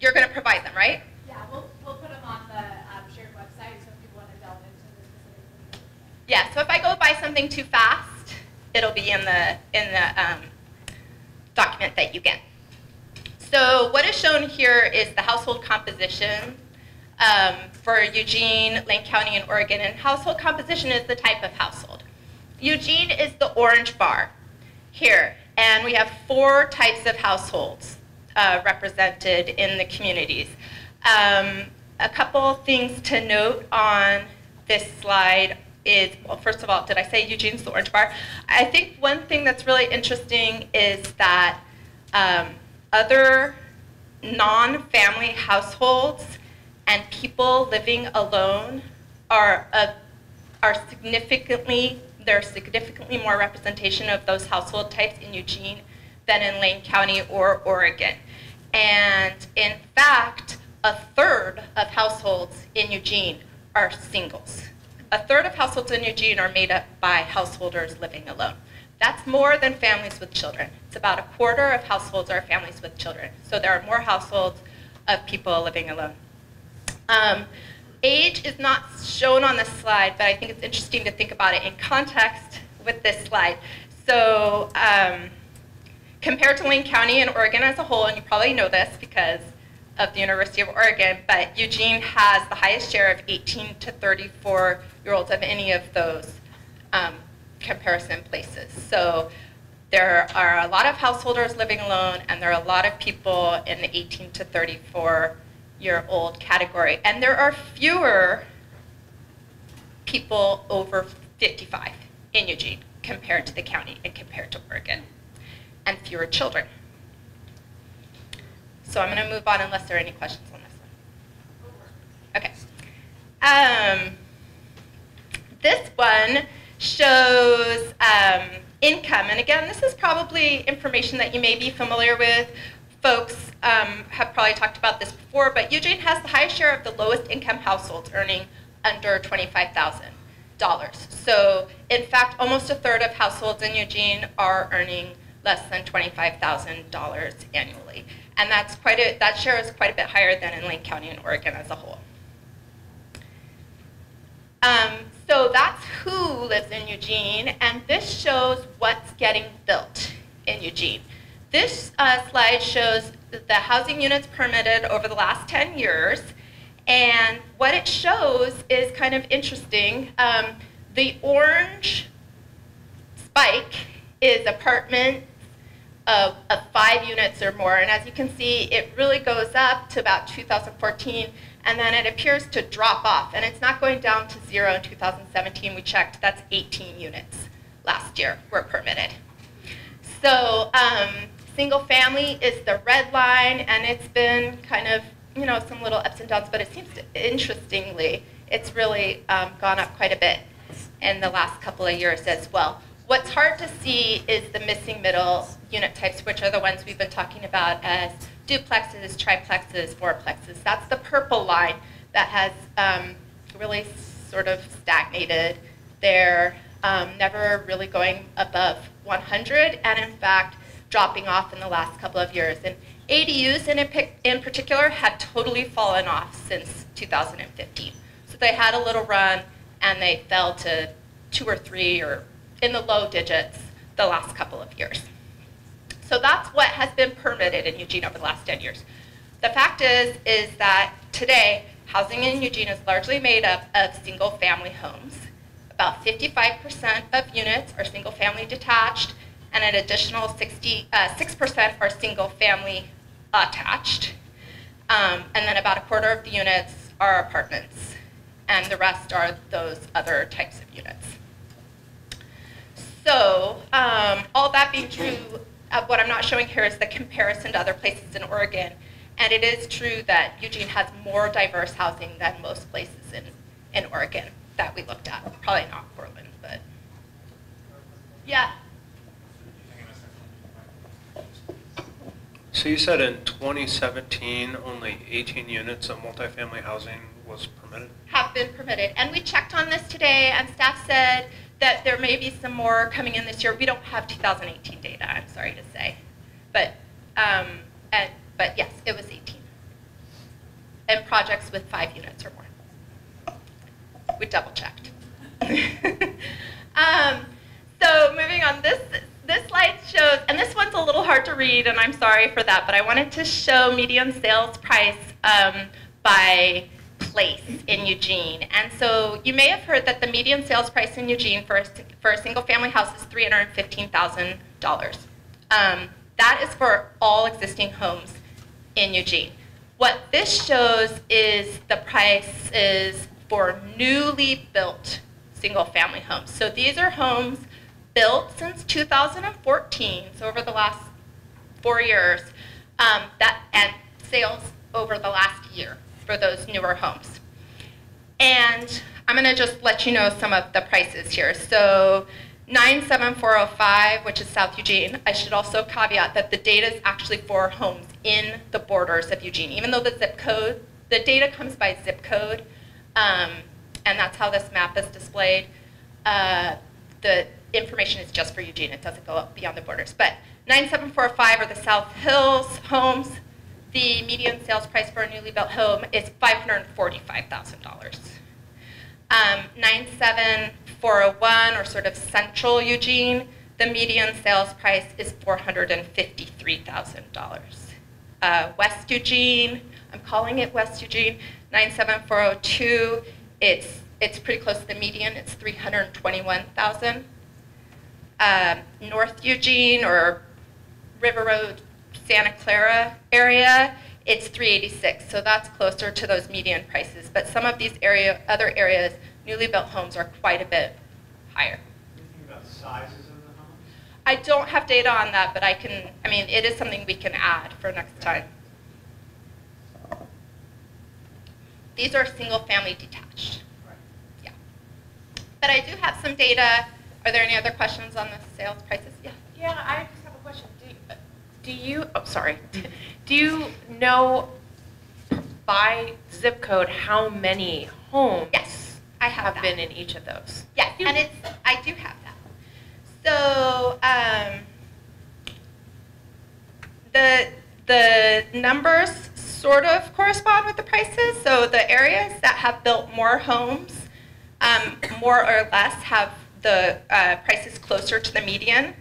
You're going to provide them, right? Yeah, we'll, we'll put them on the um, shared website so if people want to delve into specific. Yeah. So if I go by something too fast, it'll be in the in the um, document that you get. So what is shown here is the household composition um, for Eugene, Lane County, and Oregon. And household composition is the type of household. Eugene is the orange bar here, and we have four types of households uh, represented in the communities. Um, a couple things to note on this slide is, well, first of all, did I say Eugene's the orange bar? I think one thing that's really interesting is that um, other non-family households and people living alone are, a, are significantly there's significantly more representation of those household types in Eugene than in Lane County or Oregon. And in fact, a third of households in Eugene are singles. A third of households in Eugene are made up by householders living alone. That's more than families with children. It's about a quarter of households are families with children. So there are more households of people living alone. Um, age is not shown on this slide, but I think it's interesting to think about it in context with this slide. So um, compared to Lane County and Oregon as a whole, and you probably know this because of the University of Oregon, but Eugene has the highest share of 18 to 34 year olds of any of those um, comparison places. So there are a lot of householders living alone, and there are a lot of people in the 18 to 34 year old category. And there are fewer people over 55 in Eugene compared to the county and compared to Oregon, and fewer children. So I'm going to move on unless there are any questions on this one. Okay. Um, this one shows um, income. And again, this is probably information that you may be familiar with. Folks um, have probably talked about this before, but Eugene has the highest share of the lowest income households earning under $25,000. So in fact, almost a third of households in Eugene are earning less than $25,000 annually. And that's quite a, that share is quite a bit higher than in Lane County and Oregon as a whole. Um, so that's who lives in Eugene, and this shows what's getting built in Eugene. This uh, slide shows the housing units permitted over the last 10 years, and what it shows is kind of interesting. Um, the orange spike is apartments of, of five units or more, and as you can see, it really goes up to about 2014 and then it appears to drop off. And it's not going down to zero in 2017. We checked, that's 18 units last year were permitted. So um, single family is the red line, and it's been kind of, you know, some little ups and downs, but it seems to, interestingly, it's really um, gone up quite a bit in the last couple of years as well. What's hard to see is the missing middle unit types, which are the ones we've been talking about as duplexes, triplexes, fourplexes. That's the purple line that has um, really sort of stagnated. They're um, never really going above 100, and in fact, dropping off in the last couple of years. And ADUs in, in particular had totally fallen off since 2015. So they had a little run, and they fell to two or three or in the low digits the last couple of years. So that's what has been permitted in Eugene over the last 10 years. The fact is, is that today, housing in Eugene is largely made up of single-family homes. About 55% of units are single-family detached, and an additional 60, uh, 6% are single-family attached. Um, and then about a quarter of the units are apartments, and the rest are those other types of units. So, um, all that being true, uh, what I'm not showing here is the comparison to other places in Oregon. And it is true that Eugene has more diverse housing than most places in, in Oregon that we looked at. Probably not Portland, but yeah. So you said in 2017, only 18 units of multifamily housing was permitted? have been permitted. And we checked on this today, and staff said that there may be some more coming in this year. We don't have 2018 data, I'm sorry to say. But, um, and, but yes, it was 18. And projects with five units or more. We double checked. [laughs] um, so moving on, this, this slide shows, and this one's a little hard to read, and I'm sorry for that, but I wanted to show median sales price um, by place in Eugene. And so you may have heard that the median sales price in Eugene for a, for a single family house is $315,000. Um, that is for all existing homes in Eugene. What this shows is the prices for newly built single family homes. So these are homes built since 2014, so over the last four years, um, that and sales over the last year for those newer homes. And I'm going to just let you know some of the prices here. So 97405, which is South Eugene, I should also caveat that the data is actually for homes in the borders of Eugene. Even though the zip code, the data comes by zip code, um, and that's how this map is displayed. Uh, the information is just for Eugene. It doesn't go beyond the borders. But 9745 are the South Hills homes. The median sales price for a newly built home is $545,000. Um, 97401, or sort of central Eugene, the median sales price is $453,000. Uh, West Eugene, I'm calling it West Eugene, 97402, it's, it's pretty close to the median, it's 321,000. Um, North Eugene or River Road, Santa Clara area, it's 386. So that's closer to those median prices. But some of these area, other areas, newly built homes are quite a bit higher. about sizes of the homes? I don't have data on that, but I can, I mean, it is something we can add for next time. These are single family detached. Yeah. But I do have some data. Are there any other questions on the sales prices? Yeah. Yeah, I just have a question. Do you, do you oh, sorry. [laughs] Do you know by zip code how many homes yes, I have, have been in each of those? Yes, and it's, I do have that. So, um, the, the numbers sort of correspond with the prices. So the areas that have built more homes, um, more or less have the uh, prices closer to the median.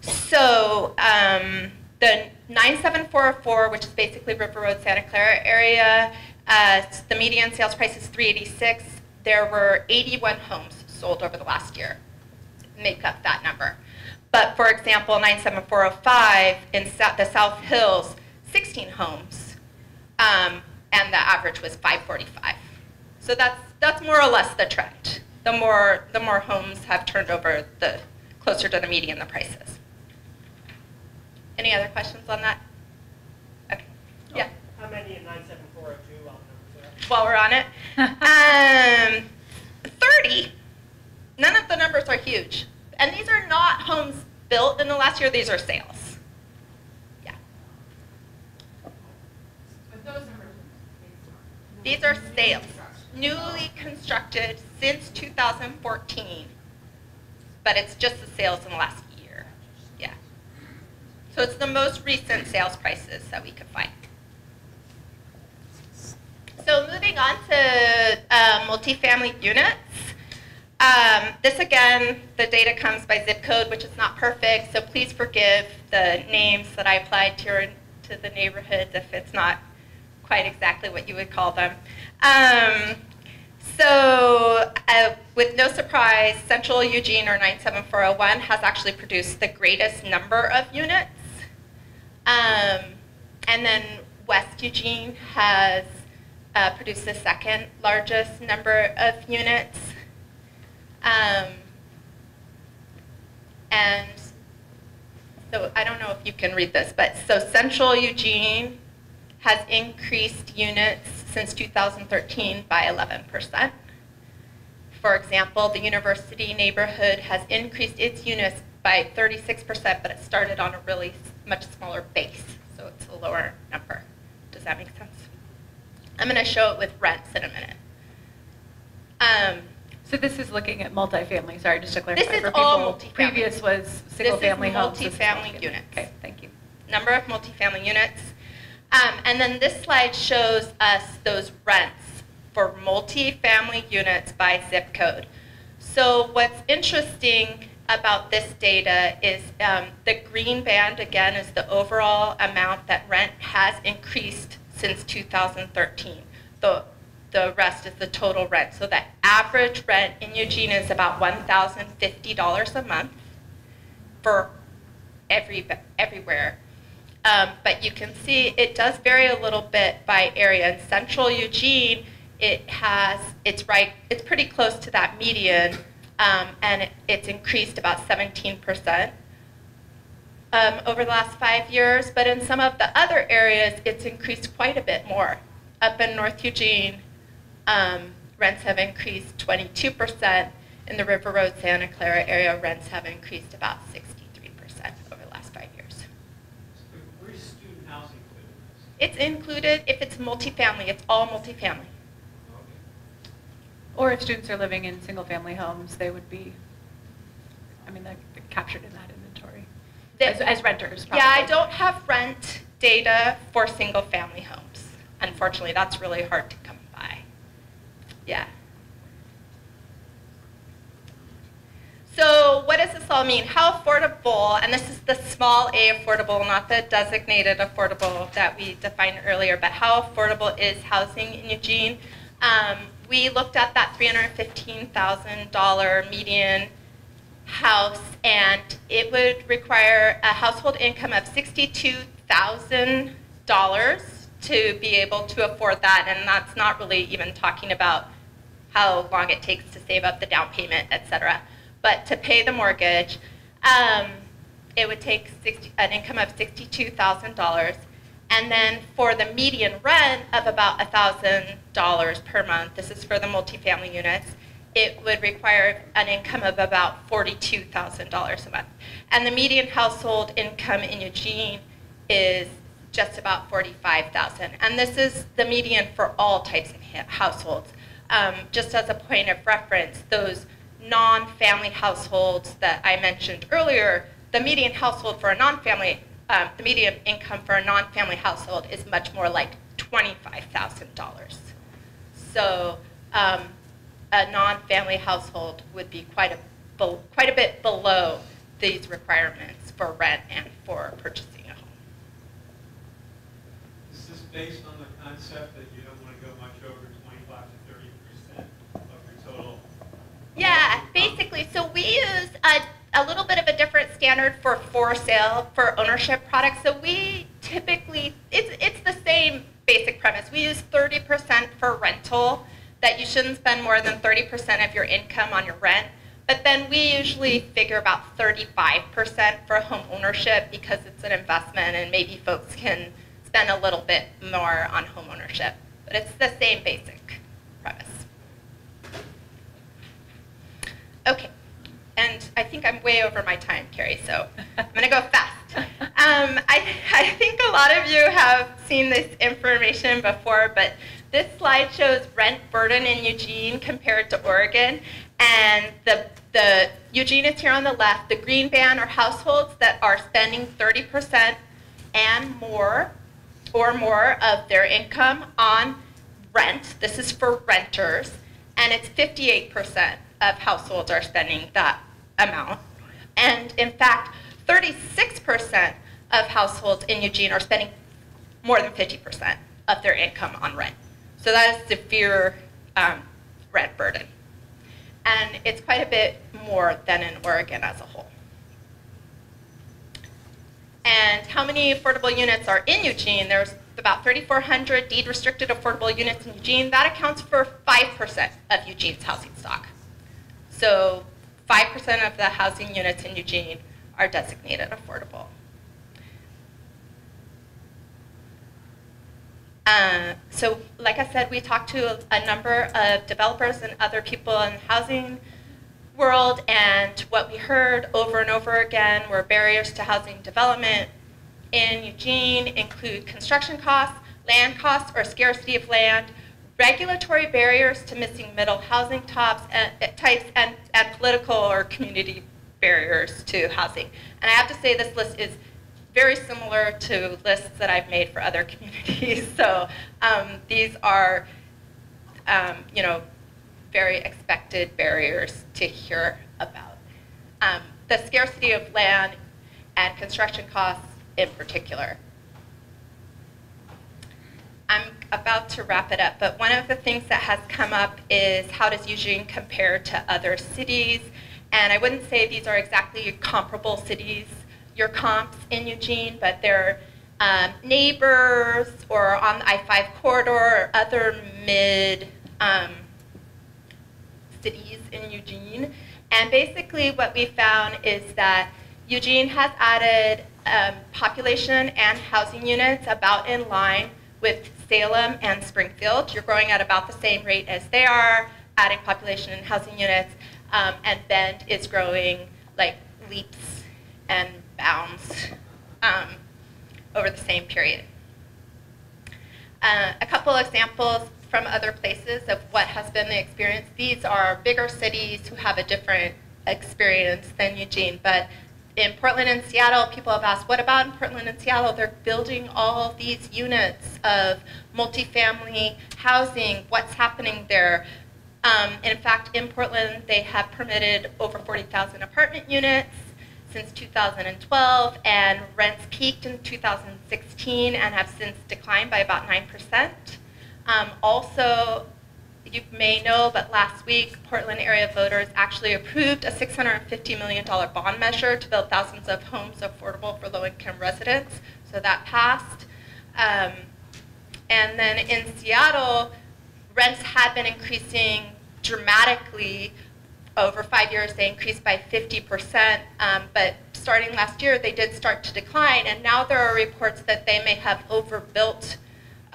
So um, the 97404, which is basically River Road, Santa Clara area, uh, the median sales price is 386. There were 81 homes sold over the last year, make up that number. But for example, 97405 in the South Hills, 16 homes, um, and the average was 545. So that's that's more or less the trend. The more the more homes have turned over, the closer to the median the prices. Any other questions on that? Okay. Yeah. How many in 97402 while the numbers While we're on it, [laughs] um, 30. None of the numbers are huge, and these are not homes built in the last year. These are sales. Yeah. But those numbers. These are sales, newly constructed since 2014, but it's just the sales in the last year. Yeah. So it's the most recent sales prices that we could find. So moving on to uh, multifamily units. Um, this again, the data comes by zip code, which is not perfect, so please forgive the names that I applied to, your, to the neighborhoods if it's not quite exactly what you would call them. Um, so, uh, with no surprise, Central Eugene or 97401 has actually produced the greatest number of units. Um, and then West Eugene has uh, produced the second largest number of units. Um, and so I don't know if you can read this, but so Central Eugene has increased units since 2013 by 11%. For example, the university neighborhood has increased its units by 36%, but it started on a really much smaller base, so it's a lower number. Does that make sense? I'm going to show it with rents in a minute. Um, So this is looking at multifamily, sorry, just to clarify. This is for all people, multifamily. Previous was single-family homes. This this is is multifamily units. Okay, thank you. Number of multifamily units. Um, and then this slide shows us those rents for multifamily units by zip code. So what's interesting about this data is um, the green band, again, is the overall amount that rent has increased since 2013. The, the rest is the total rent. So the average rent in Eugene is about $1,050 a month for every, everywhere. Um, but you can see it does vary a little bit by area. In central Eugene, it has, it's right, it's pretty close to that median, um, and it, it's increased about 17% um, over the last five years. But in some of the other areas, it's increased quite a bit more. Up in North Eugene, um, rents have increased 22%. In the River Road, Santa Clara area, rents have increased about 63% over the last five years. Where's student housing fit in this? It's included, if it's multifamily, it's all multifamily. Or if students are living in single-family homes, they would be, I mean, they're captured in that inventory. As, as renters, probably. Yeah, I don't have rent data for single-family homes. Unfortunately, that's really hard to come by. Yeah. So what does this all mean? How affordable, and this is the small a affordable, not the designated affordable that we defined earlier, but how affordable is housing in Eugene? Um, we looked at that $315,000 median house, and it would require a household income of $62,000 to be able to afford that, and that's not really even talking about how long it takes to save up the down payment, et cetera. But to pay the mortgage, um, it would take 60, an income of $62,000. And then for the median rent of about $1,000 per month, this is for the multifamily units, it would require an income of about $42,000 a month. And the median household income in Eugene is just about 45,000. And this is the median for all types of households. Um, just as a point of reference, those non-family households that I mentioned earlier, the median household for a non-family, um, the median income for a non-family household is much more like $25,000. So um, a non-family household would be quite a, quite a bit below these requirements for rent and for purchasing a home. Is this based on the concept that you don't want to go much over 25 to 30 percent of your total? Yeah, basically, so we use a, a little bit of a different standard for for sale, for ownership products. So we typically, it's, it's the same basic premise. We use 30% for rental, that you shouldn't spend more than 30% of your income on your rent. But then we usually figure about 35% for home ownership because it's an investment and maybe folks can spend a little bit more on home ownership. But it's the same basic premise. Okay, and I think I'm way over my time, Carrie, so I'm going to go fast. Um, I, I think a lot of you have seen this information before, but this slide shows rent burden in Eugene compared to Oregon. And the, the Eugene is here on the left. The green band are households that are spending 30% and more or more of their income on rent. This is for renters. And it's 58% of households are spending that amount. And in fact, 36% of households in Eugene are spending more than 50% of their income on rent. So that is a severe um, rent burden. And it's quite a bit more than in Oregon as a whole. And how many affordable units are in Eugene? There's about 3,400 deed restricted affordable units in Eugene. That accounts for 5% of Eugene's housing stock. So 5% of the housing units in Eugene are designated affordable. Uh, so, like I said, we talked to a, a number of developers and other people in the housing world, and what we heard over and over again were barriers to housing development in Eugene include construction costs, land costs or scarcity of land, regulatory barriers to missing middle housing tops, uh, types, and, and political or community barriers to housing. And I have to say this list is very similar to lists that I've made for other [laughs] communities. So um, these are, um, you know, very expected barriers to hear about. Um, the scarcity of land and construction costs in particular. I'm about to wrap it up, but one of the things that has come up is how does Eugene compare to other cities? And I wouldn't say these are exactly comparable cities, your comps in Eugene, but they're um, neighbors or on the I-5 corridor or other mid um, cities in Eugene. And basically what we found is that Eugene has added um, population and housing units about in line with Salem and Springfield. You're growing at about the same rate as they are, adding population and housing units, um, and Bend is growing like leaps and bounds um, over the same period. Uh, a couple examples from other places of what has been the experience. These are bigger cities who have a different experience than Eugene, but in Portland and Seattle, people have asked, what about in Portland and Seattle? They're building all these units of multifamily housing. What's happening there? Um, in fact, in Portland, they have permitted over 40,000 apartment units since 2012, and rents peaked in 2016 and have since declined by about 9%. Um, also, you may know, but last week, Portland area voters actually approved a $650 million bond measure to build thousands of homes affordable for low-income residents. So that passed. Um, and then in Seattle, rents had been increasing dramatically. Over five years, they increased by 50%, um, but starting last year, they did start to decline, and now there are reports that they may have overbuilt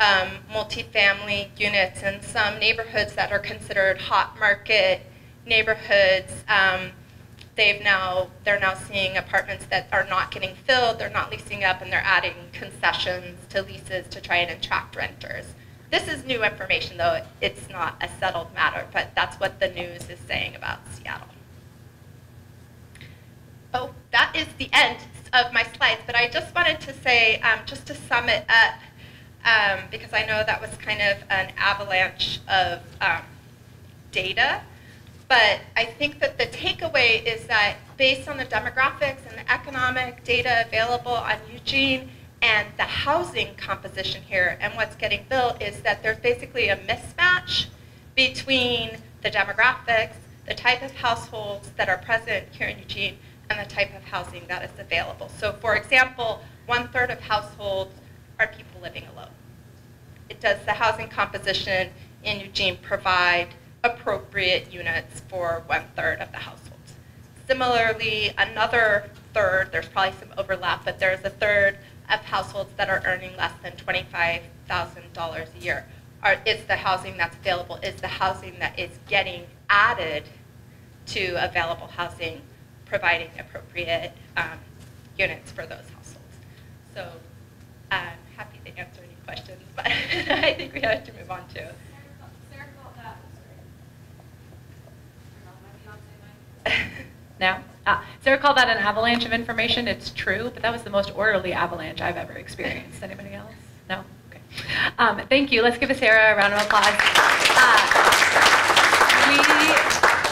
um, multifamily units in some neighborhoods that are considered hot market neighborhoods. Um, they've now they're now seeing apartments that are not getting filled, they're not leasing up, and they're adding concessions to leases to try and attract renters. This is new information, though it's not a settled matter, but that's what the news is saying about Seattle. Oh, that is the end of my slides, but I just wanted to say, um, just to sum it up, um, because I know that was kind of an avalanche of um, data. But I think that the takeaway is that based on the demographics and the economic data available on Eugene and the housing composition here and what's getting built is that there's basically a mismatch between the demographics, the type of households that are present here in Eugene, and the type of housing that is available. So for example, one third of households are people living alone. It does the housing composition in Eugene provide appropriate units for one third of the households. Similarly, another third, there's probably some overlap, but there's a third of households that are earning less than $25,000 a year. Are, is the housing that's available, is the housing that is getting added to available housing providing appropriate um, units for those households. So I'm happy to answer any questions, but [laughs] I think we have to move on to. [laughs] now. Ah, Sarah called that an avalanche of information. It's true, but that was the most orderly avalanche I've ever experienced. Anybody else? No? Okay. Um, thank you. Let's give Sarah a round of applause. Uh, we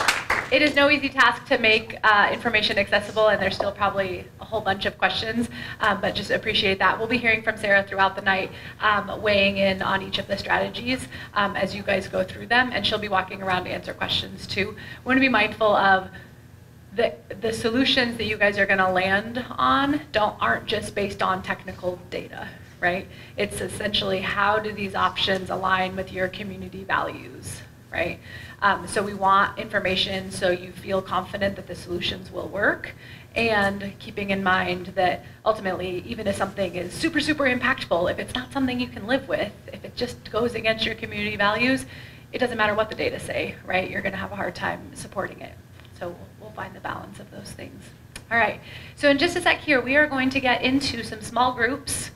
it is no easy task to make uh, information accessible, and there's still probably a whole bunch of questions, um, but just appreciate that. We'll be hearing from Sarah throughout the night, um, weighing in on each of the strategies um, as you guys go through them, and she'll be walking around to answer questions too. We want to be mindful of the, the solutions that you guys are going to land on don't aren't just based on technical data, right? It's essentially how do these options align with your community values, right? Um, so we want information so you feel confident that the solutions will work, and keeping in mind that ultimately, even if something is super super impactful, if it's not something you can live with, if it just goes against your community values, it doesn't matter what the data say, right? You're going to have a hard time supporting it. So we'll, find the balance of those things. All right, so in just a sec here, we are going to get into some small groups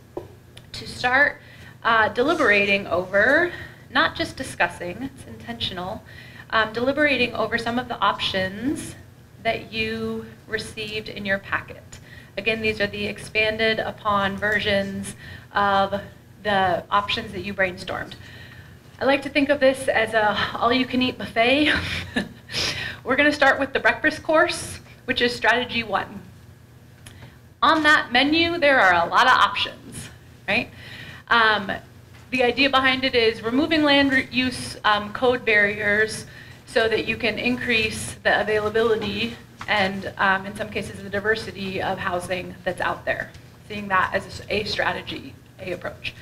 to start uh, deliberating over, not just discussing, it's intentional, um, deliberating over some of the options that you received in your packet. Again, these are the expanded upon versions of the options that you brainstormed. I like to think of this as a all-you-can-eat buffet. [laughs] We're going to start with the breakfast course, which is strategy one. On that menu, there are a lot of options, right? Um, the idea behind it is removing land use um, code barriers so that you can increase the availability and, um, in some cases, the diversity of housing that's out there. Seeing that as a strategy, a approach.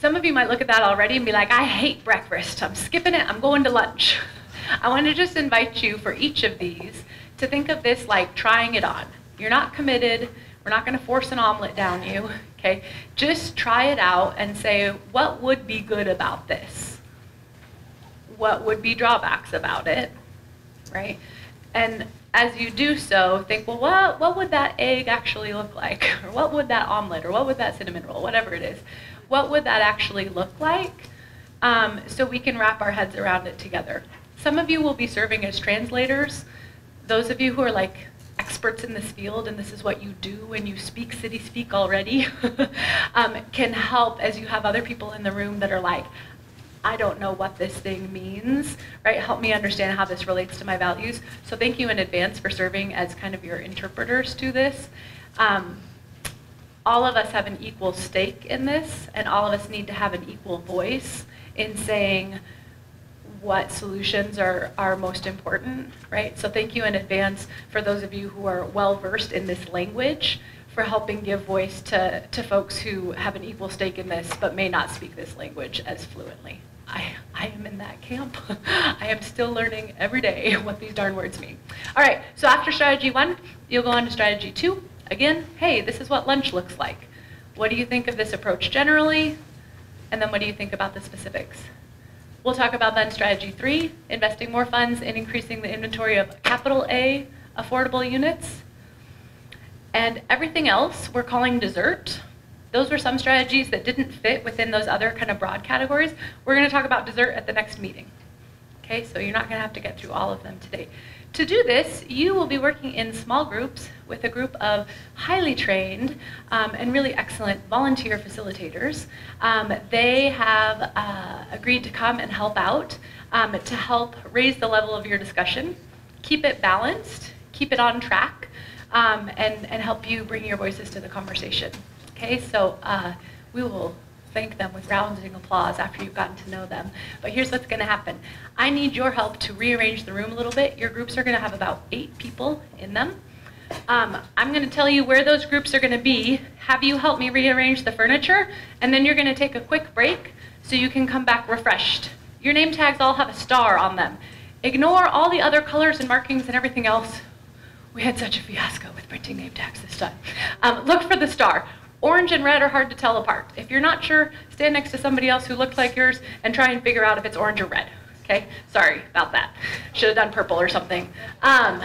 Some of you might look at that already and be like, I hate breakfast. I'm skipping it. I'm going to lunch. [laughs] I want to just invite you for each of these to think of this like trying it on. You're not committed. We're not going to force an omelet down you. [laughs] Okay? Just try it out and say, what would be good about this? What would be drawbacks about it? Right? And as you do so, think, well, what, what would that egg actually look like? [laughs] Or what would that omelet, or what would that cinnamon roll, whatever it is, what would that actually look like? Um, so we can wrap our heads around it together. Some of you will be serving as translators. Those of you who are like experts in this field and this is what you do when you speak city speak already [laughs] um, can help as you have other people in the room that are like, I don't know what this thing means, right? Help me understand how this relates to my values. So thank you in advance for serving as kind of your interpreters to this. Um, all of us have an equal stake in this, and all of us need to have an equal voice in saying, what solutions are, are most important, right? So thank you in advance for those of you who are well versed in this language for helping give voice to, to folks who have an equal stake in this but may not speak this language as fluently. I, I am in that camp. [laughs] I am still learning every day [laughs] what these darn words mean. All right, so after strategy one, you'll go on to strategy two. Again, hey, this is what lunch looks like. What do you think of this approach generally? And then what do you think about the specifics? We'll talk about then strategy three, investing more funds in increasing the inventory of capital A affordable units. And everything else we're calling dessert. Those were some strategies that didn't fit within those other kind of broad categories. We're going to talk about dessert at the next meeting. Okay, so you're not going to have to get through all of them today. To do this, you will be working in small groups with a group of highly trained um, and really excellent volunteer facilitators. Um, they have uh, agreed to come and help out um, to help raise the level of your discussion, keep it balanced, keep it on track, um, and, and help you bring your voices to the conversation. Okay, so uh, we will thank them with rounding applause after you've gotten to know them. But here's what's going to happen. I need your help to rearrange the room a little bit. Your groups are going to have about eight people in them. Um, I'm going to tell you where those groups are going to be, have you help me rearrange the furniture, and then you're going to take a quick break so you can come back refreshed. Your name tags all have a star on them. Ignore all the other colors and markings and everything else. We had such a fiasco with printing name tags this time. Um, look for the star. Orange and red are hard to tell apart. If you're not sure, stand next to somebody else who looks like yours and try and figure out if it's orange or red. Okay, sorry about that. Should have done purple or something. Um,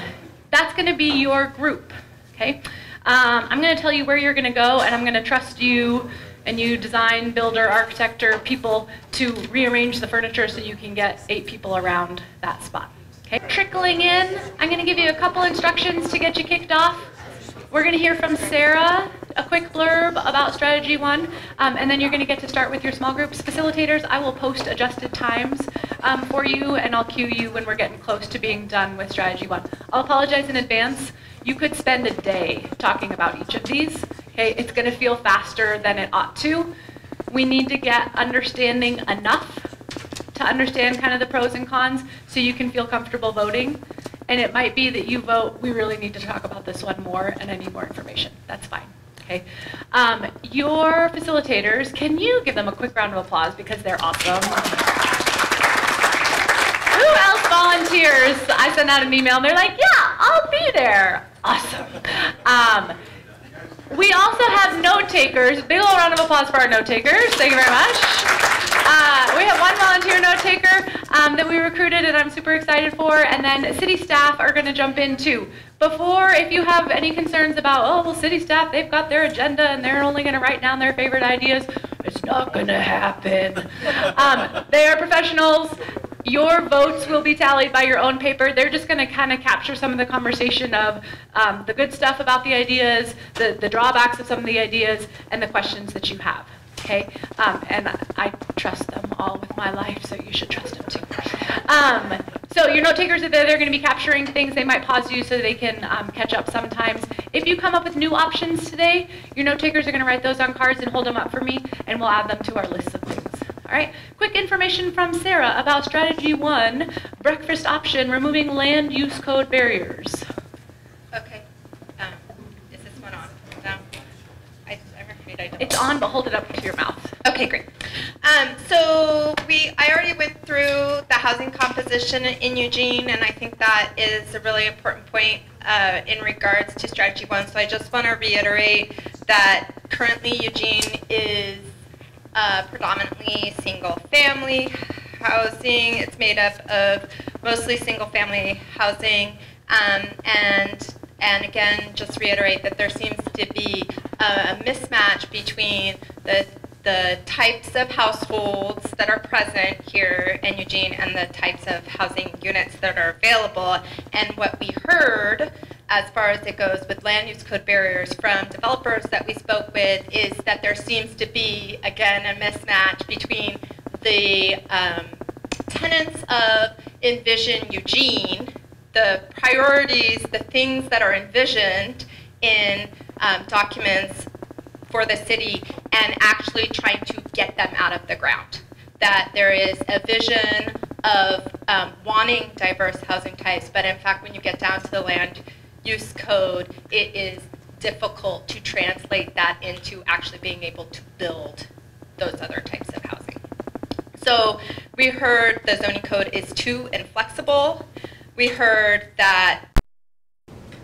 that's going to be your group. Okay, um, I'm going to tell you where you're going to go, and I'm going to trust you and you design, builder, architect, or people to rearrange the furniture so you can get eight people around that spot. Okay, trickling in, I'm going to give you a couple instructions to get you kicked off. We're going to hear from Sarah, a quick blurb about strategy one, um, and then you're going to get to start with your small groups. Facilitators, I will post adjusted times um, for you, and I'll cue you when we're getting close to being done with strategy one. I'll apologize in advance. You could spend a day talking about each of these. Okay, it's going to feel faster than it ought to. We need to get understanding enough to understand kind of the pros and cons so you can feel comfortable voting. And it might be that you vote, we really need to talk about this one more and I need more information. That's fine. Okay. Um, your facilitators, can you give them a quick round of applause because they're awesome? Who else volunteers? I sent out an email and they're like, yeah, I'll be there. Awesome. Um, we also have note takers. Big old round of applause for our note takers. Thank you very much. Uh, we have one volunteer note taker um, that we recruited and I'm super excited for. And then city staff are going to jump in too. Before, if you have any concerns about, oh, well, city staff, they've got their agenda and they're only going to write down their favorite ideas, it's not going to happen. Um, they are professionals. Your votes will be tallied by your own paper. They're just going to kind of capture some of the conversation of um, the good stuff about the ideas, the, the drawbacks of some of the ideas, and the questions that you have. Okay, um, and I trust them all with my life, so you should trust them too. Um, so your note takers are there. They're going to be capturing things. They might pause you so they can um, catch up sometimes. If you come up with new options today, your note takers are going to write those on cards and hold them up for me, and we'll add them to our list of things. All right. Quick information from Sarah about strategy one: breakfast option, removing land use code barriers. Okay. It's on, but hold it up to your mouth. Okay, great. Um, so we, I already went through the housing composition in Eugene, and I think that is a really important point uh, in regards to strategy one. So I just want to reiterate that currently Eugene is uh, predominantly single-family housing. It's made up of mostly single-family housing, um, and and again, just reiterate that there seems to be a mismatch between the the types of households that are present here in Eugene and the types of housing units that are available. And what we heard as far as it goes with land use code barriers from developers that we spoke with is that there seems to be, again, a mismatch between the um, tenets of Envision Eugene, the priorities, the things that are envisioned in um, documents for the city and actually trying to get them out of the ground. That there is a vision of um, wanting diverse housing types, but in fact, when you get down to the land use code, it is difficult to translate that into actually being able to build those other types of housing. So we heard the zoning code is too inflexible. We heard that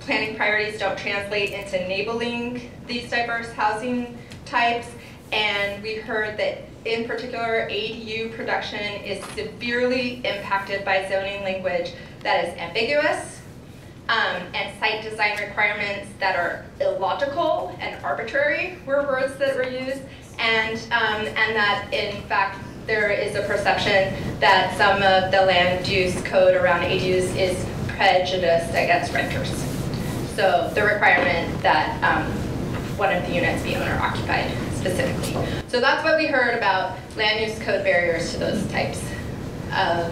planning priorities don't translate into enabling these diverse housing types. And we heard that in particular, ADU production is severely impacted by zoning language that is ambiguous um, and site design requirements that are illogical and arbitrary were words that were used. And, um, and that in fact, there is a perception that some of the land use code around ADUs is prejudiced against renters. So the requirement that um, one of the units be owner occupied specifically. So that's what we heard about land use code barriers to those types of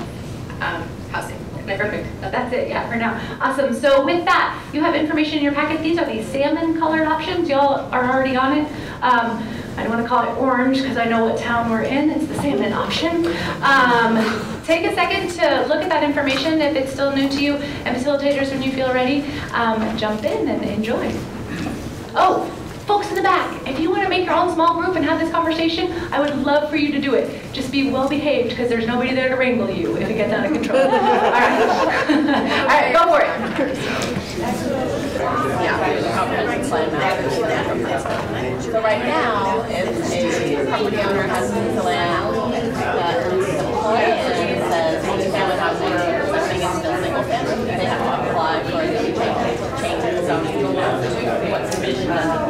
um, housing. Perfect. That's it, yeah, for now. Awesome. So with that, you have information in your packet. These are the salmon colored options. Y'all are already on it. Um, I don't want to call it orange because I know what town we're in. It's the salmon option. Um, take a second to look at that information if it's still new to you. And facilitators, when you feel ready, um, jump in and enjoy. Oh, folks in the back, if you want to make your own small group and have this conversation, I would love for you to do it. Just be well behaved because there's nobody there to wrangle you if it gets out of control. All right. [laughs] All right, go for it. So right now, if a property owner has uh, the land that the plan says multifamily housing, something is still single family, they have to apply for the change, change in zoning to what's envisioned under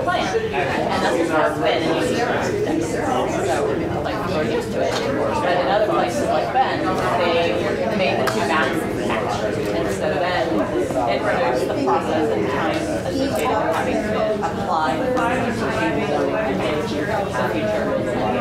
plan. And. So, like, we're used to it. But in other places like Bend, they made the two maps and so then it reduced the process and time associated with having to apply zoning the future.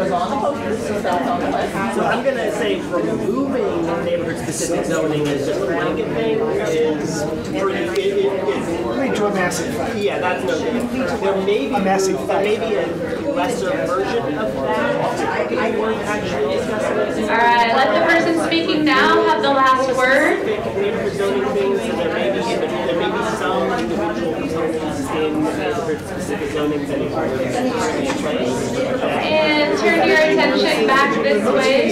was on the so that's on the list. So I'm going to say removing neighborhood-specific zoning is just a blanket thing is pretty, it, it, it, to a massive. Yeah, that's no good. There may be, a massive. There may be a lesser version of that. I, I weren't actually discussing All right, let the person speaking now have the last word. There may be, some individual in specific zonings that are already. And turn your attention back this way.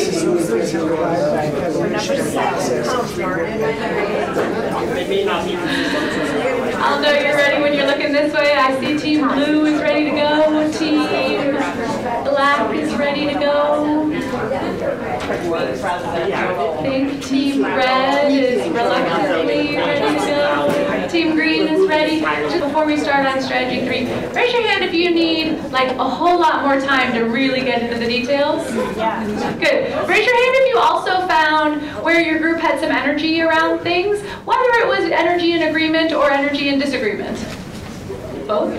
They may not be. I'll know you're ready when you're looking this way. I see Team Blue is ready to go. Team Black is ready to go. I think Team Red is reluctantly Just before we start on strategy three, raise your hand if you need like a whole lot more time to really get into the details. Yeah. Good. Raise your hand if you also found where your group had some energy around things, whether it was energy in agreement or energy in disagreement. Both?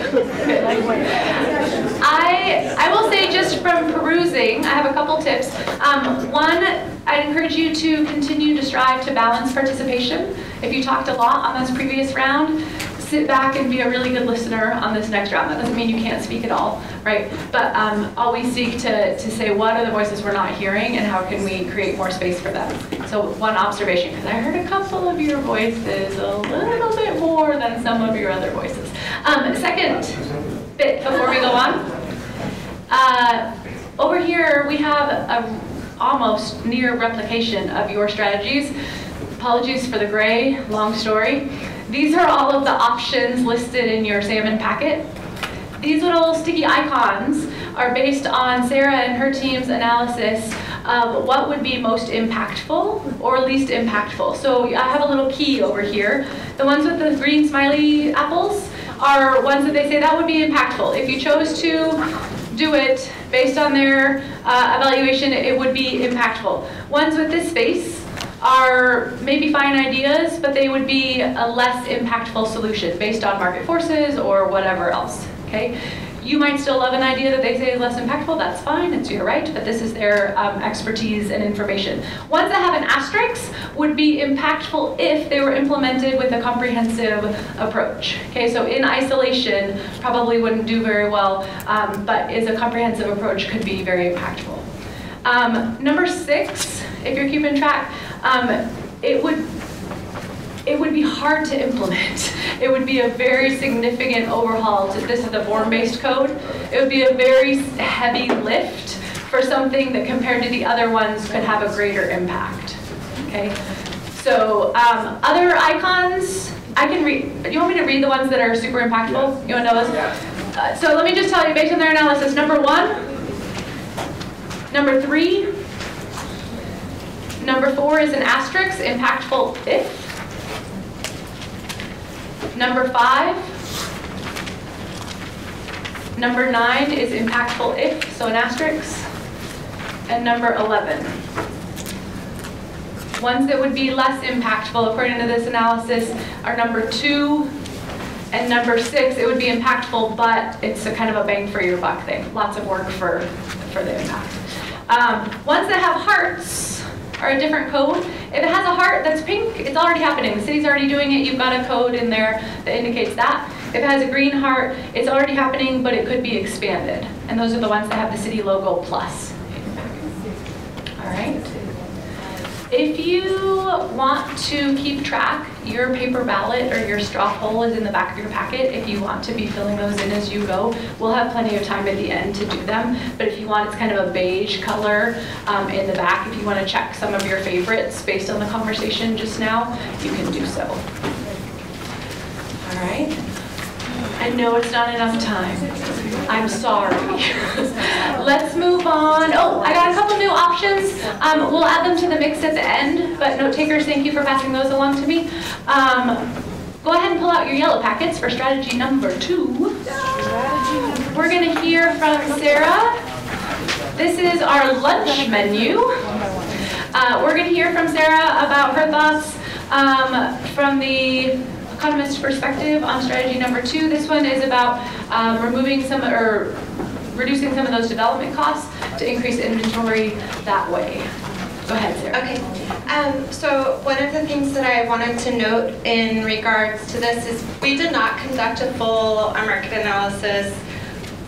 I, I will say just from perusing, I have a couple tips. Um, one, I encourage you to continue to strive to balance participation. If you talked a lot on this previous round, sit back and be a really good listener on this next round. That doesn't mean you can't speak at all, right? But um, always seek to, to say what are the voices we're not hearing and how can we create more space for them. So one observation, because I heard a couple of your voices a little bit more than some of your other voices. Um, second bit before we go on. Uh, over here, we have a almost near replication of your strategies. Apologies for the gray, long story. These are all of the options listed in your salmon packet. These little sticky icons are based on Sarah and her team's analysis of what would be most impactful or least impactful. So I have a little key over here. The ones with the green smiley apples are ones that they say that would be impactful. If you chose to do it based on their uh, evaluation, it would be impactful. Ones with this face are maybe fine ideas, but they would be a less impactful solution based on market forces or whatever else, okay? You might still love an idea that they say is less impactful, that's fine, it's your right, but this is their um, expertise and information. Ones that have an asterisk would be impactful if they were implemented with a comprehensive approach. Okay, so in isolation, probably wouldn't do very well, um, but is a comprehensive approach could be very impactful. Um, number six, if you're keeping track, um, it would it would be hard to implement. [laughs] It would be a very significant overhaul. To, this is the form-based code. It would be a very heavy lift for something that compared to the other ones could have a greater impact. Okay. So um, other icons, I can read. Do you want me to read the ones that are super impactful? You want to know those? Uh, so let me just tell you, based on their analysis, number one, number three, number four is an asterisk, impactful if. Number five. Number nine is impactful if, so an asterisk. And number 11. Ones that would be less impactful, according to this analysis, are number two and number six. It would be impactful, but it's a kind of a bang for your buck thing. Lots of work for, for the impact. Um, ones that have hearts are a different code. If it has a heart that's pink, it's already happening. The city's already doing it. You've got a code in there that indicates that. If it has a green heart, it's already happening, but it could be expanded. And those are the ones that have the city logo plus. All right. If you want to keep track, your paper ballot or your straw poll is in the back of your packet. If you want to be filling those in as you go, we'll have plenty of time at the end to do them. But if you want, it's kind of a beige color um, in the back. If you want to check some of your favorites based on the conversation just now, you can do so. All right. I know it's not enough time. I'm sorry. [laughs] Let's move on. Oh, I got a couple new options. Um, we'll add them to the mix at the end, but note takers, thank you for passing those along to me. Um, go ahead and pull out your yellow packets for strategy number two. We're going to hear from Sarah. This is our lunch menu. Uh, we're going to hear from Sarah about her thoughts um, from the economist perspective on strategy number two. This one is about um, removing some or reducing some of those development costs to increase inventory that way. Go ahead, Sarah. Okay. Um, so one of the things that I wanted to note in regards to this is we did not conduct a full market analysis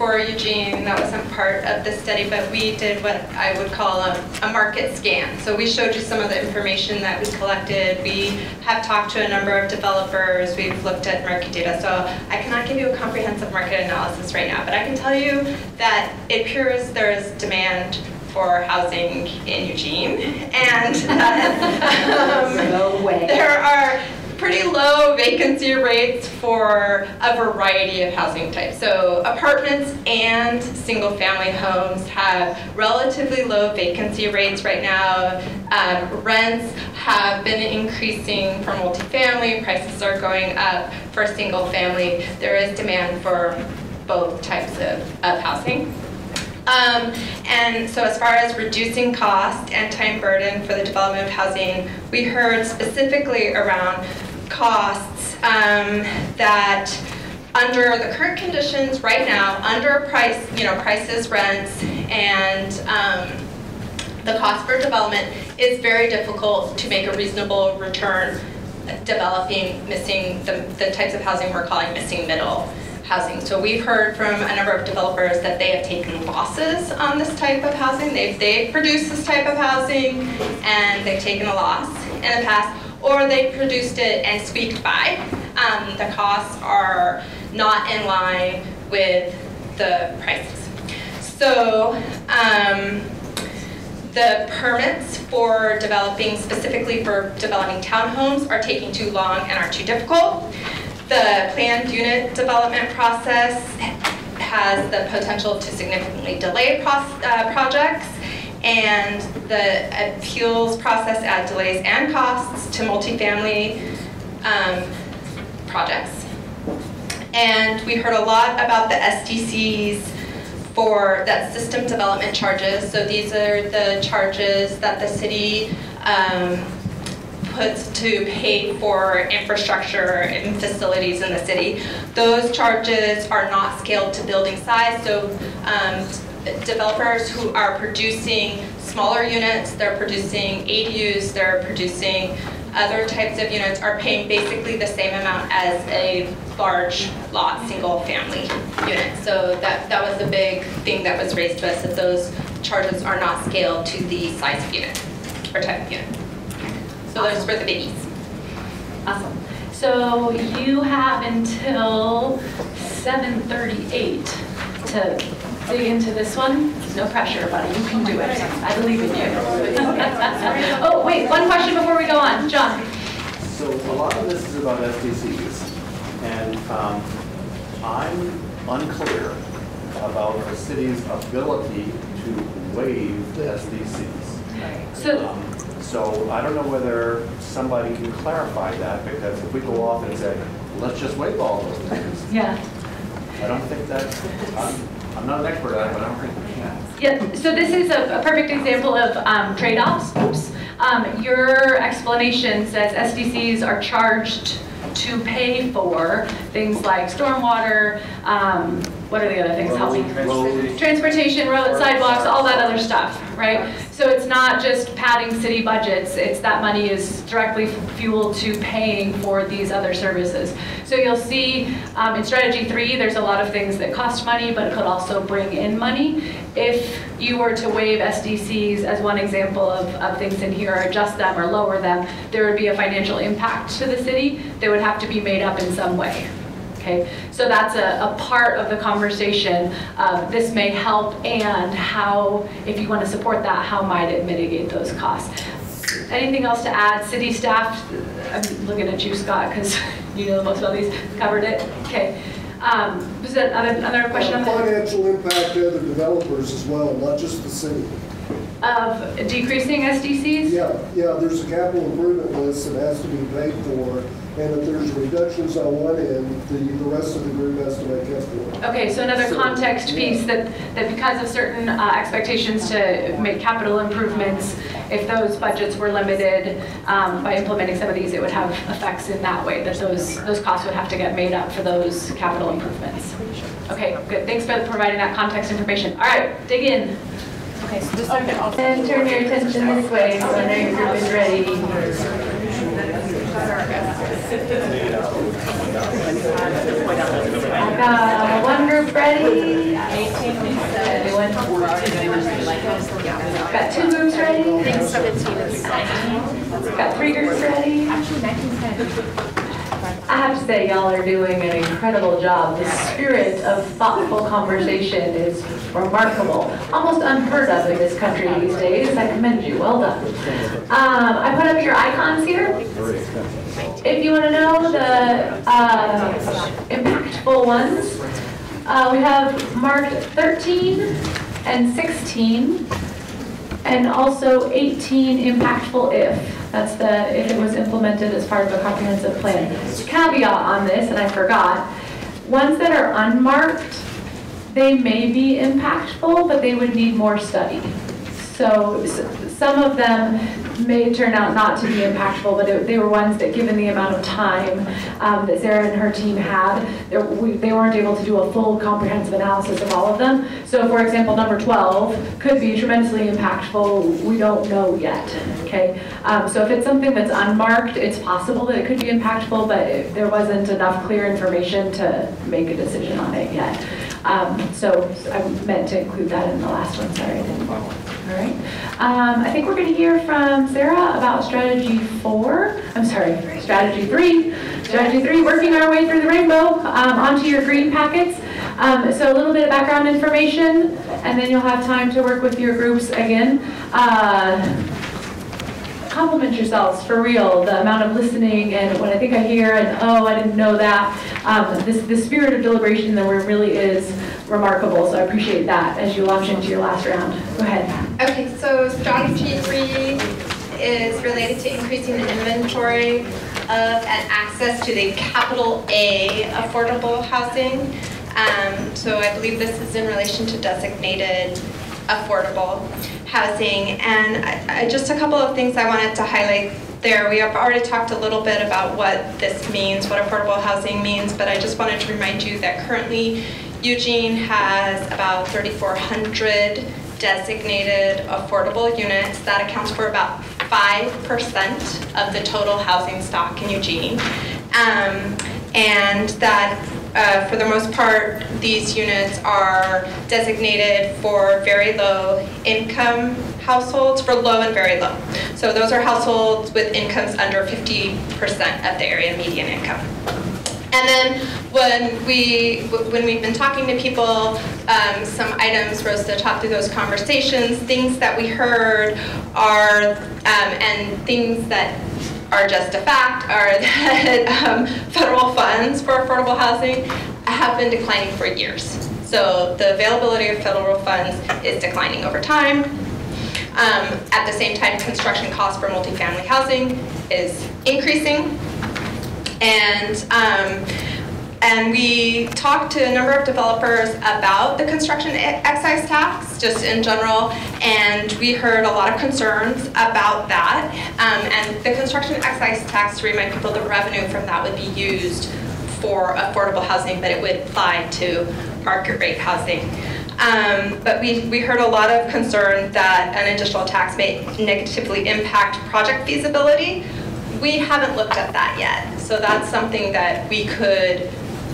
for Eugene. That wasn't part of the study, but we did what I would call a, a market scan. So we showed you some of the information that we collected. We have talked to a number of developers. We've looked at market data. So I cannot give you a comprehensive market analysis right now, but I can tell you that it appears there is demand for housing in Eugene, and that [laughs] um, No way. [laughs] there are pretty low vacancy rates for a variety of housing types. So apartments and single-family homes have relatively low vacancy rates right now. Um, rents have been increasing for multifamily. Prices are going up for single-family. There is demand for both types of, of housing. Um, and so as far as reducing cost and time burden for the development of housing, we heard specifically around costs um, that under the current conditions right now, under price, you know, prices, rents, and um, the cost for development is very difficult to make a reasonable return developing missing the, the types of housing we're calling missing middle housing. So we've heard from a number of developers that they have taken losses on this type of housing. They've, they've produced this type of housing and they've taken a loss in the past, or they produced it and squeaked by. Um, the costs are not in line with the prices. So um, the permits for developing, specifically for developing townhomes, are taking too long and are too difficult. The planned unit development process has the potential to significantly delay uh, projects, and the appeals process adds delays and costs to multifamily um, projects. And we heard a lot about the SDCs for that system development charges. So these are the charges that the city um, puts to pay for infrastructure and facilities in the city. Those charges are not scaled to building size, so um, developers who are producing smaller units, they're producing ADUs, they're producing other types of units are paying basically the same amount as a large lot, single family unit. So that, that was the big thing that was raised to us, that those charges are not scaled to the size of unit or type of unit. So those for the biggies. Awesome. So you have until 7:38 to dig into this one. No pressure, buddy. You can do it. I believe in you. [laughs] Oh, wait, one question before we go on. John? So a lot of this is about SDCs, and um, I'm unclear about the city's ability to waive the SDCs. So- Um, So I don't know whether somebody can clarify that, because if we go off and say, let's just waive all those things, Yeah. I don't think that, I'm, I'm not an expert at it, but I don't think we can. Yeah, so this is a, a perfect example of um, trade-offs. Oops. Um, your explanation says SDCs are charged to pay for things like stormwater, um, what are the other things? Help me. Transportation, roads, sidewalks, all that other stuff, right? So it's not just padding city budgets, it's that money is directly fueled to paying for these other services. So you'll see um, in strategy three, there's a lot of things that cost money, but it could also bring in money. If you were to waive SDCs as one example of, of things in here, or adjust them or lower them, there would be a financial impact to the city that would have to be made up in some way. Okay, so that's a, a part of the conversation. Uh, this may help, and how, if you want to support that, how might it mitigate those costs? Anything else to add? City staff, I'm looking at you, Scott, because [laughs] you know most of these, covered it. Okay. Um, was there another, another question on that? Financial impact to other developers as well, not just the city. Of decreasing SDCs? Yeah, yeah, there's a capital improvement list that has to be paid for, and if there's reductions on one end, the, the rest of the group has to make up for it. Okay, so another So, context piece that, that because of certain uh, expectations to make capital improvements, if those budgets were limited um, by implementing some of these, it would have effects in that way, that those, those costs would have to get made up for those capital improvements. Okay, good, thanks for providing that context information. All right, dig in. Okay, so just okay. And turn your attention this way so I know your group is ready. I've got one group ready. Got two groups ready. Got three groups ready. I have to say, y'all are doing an incredible job. The spirit of thoughtful conversation is remarkable, almost unheard of in this country these days. I commend you. Well done. Um, I put up your icons here. If you want to know the uh, impactful ones, uh, we have marked 13 and 16, and also 18 impactful if. That's the, if it was implemented as part of a comprehensive plan. Caveat on this, and I forgot, ones that are unmarked, they may be impactful, but they would need more study. So some of them may turn out not to be impactful, but it- they were ones that, given the amount of time um, that Sarah and her team had, we- they weren't able to do a full comprehensive analysis of all of them. So for example, number 12 could be tremendously impactful, we don't know yet, okay? Um, So if it's something that's unmarked, it's possible that it could be impactful, but it- there wasn't enough clear information to make a decision on it yet. Um, So I meant to include that in the last one, sorry, I didn't. All right. Um, I think we're going to hear from Sarah about strategy four. I'm sorry, strategy three. Strategy three, working our way through the rainbow um, onto your green packets. Um, so a little bit of background information, and then you'll have time to work with your groups again. Uh, compliment yourselves for real the amount of listening and what I think I hear and oh I didn't know that. Um, this the spirit of deliberation that really is remarkable so I appreciate that as you launch into your last round. Go ahead Okay, so strategy three is related to increasing the inventory of and access to the capital A affordable housing. Um, so I believe this is in relation to designated affordable housing. And I, I, just a couple of things I wanted to highlight there. We have already talked a little bit about what this means, what affordable housing means, but I just wanted to remind you that currently Eugene has about 3,400 designated affordable units. That accounts for about 5% of the total housing stock in Eugene. Um, and that uh, for the most part, these units are designated for very low income households, for low and very low. So those are households with incomes under 50% of the area median income. And then when we when we've been talking to people, um, some items rose to the top through those conversations. Things that we heard are um, and things that are just a fact are that [laughs] um, federal funds for affordable housing have been declining for years. So the availability of federal funds is declining over time. Um, at the same time, construction costs for multifamily housing is increasing. And um, and we talked to a number of developers about the construction excise tax, just in general, and we heard a lot of concerns about that. Um, and the construction excise tax, to remind people, the revenue from that would be used for affordable housing, but it would apply to market rate housing. Um, but we, we heard a lot of concern that an additional tax may negatively impact project feasibility. We haven't looked at that yet, so that's something that we could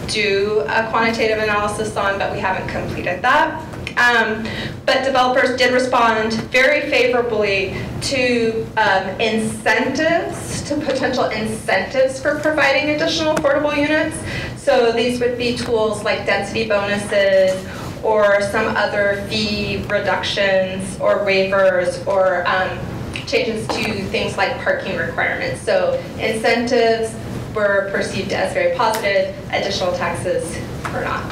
do a quantitative analysis on, but we haven't completed that. Um, but developers did respond very favorably to um, incentives, to potential incentives for providing additional affordable units. So these would be tools like density bonuses or some other fee reductions or waivers or um, changes to things like parking requirements. So incentives were perceived as very positive, additional taxes were not.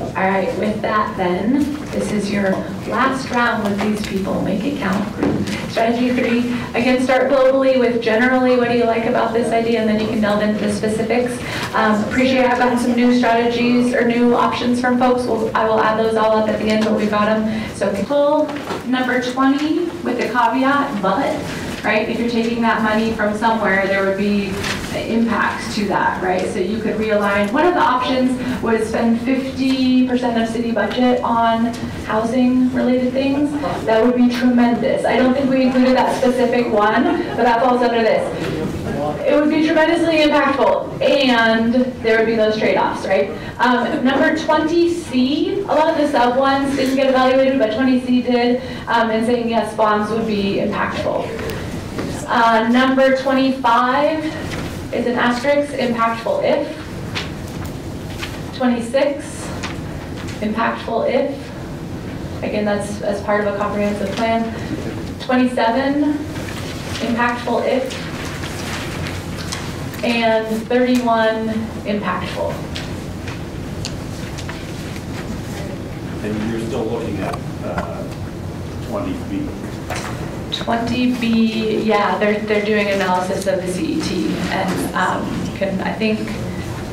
All right, with that then, this is your last round with these people. Make it count. Strategy three, again, start globally with generally what do you like about this idea, and then you can delve into the specifics. Um, appreciate I've gotten some new strategies or new options from folks. We'll, I will add those all up at the end, but we've got them. So pull number 20 with the caveat, but right? If you're taking that money from somewhere, there would be impacts to that, right? So you could realign, one of the options was spend 50% of city budget on housing related things. That would be tremendous. I don't think we included that specific one, but that falls under this. It would be tremendously impactful and there would be those trade-offs, right? Um, number 20C, a lot of the sub ones didn't get evaluated, but 20C did, um, and saying yes, bonds would be impactful. Uh, number 25 is an asterisk, impactful if. 26, impactful if. Again, that's as part of a comprehensive plan. 27, impactful if. And 31, impactful. And you're still looking at uh, 20B. 20B, yeah, they're, they're doing analysis of the CET. And um, can, I think,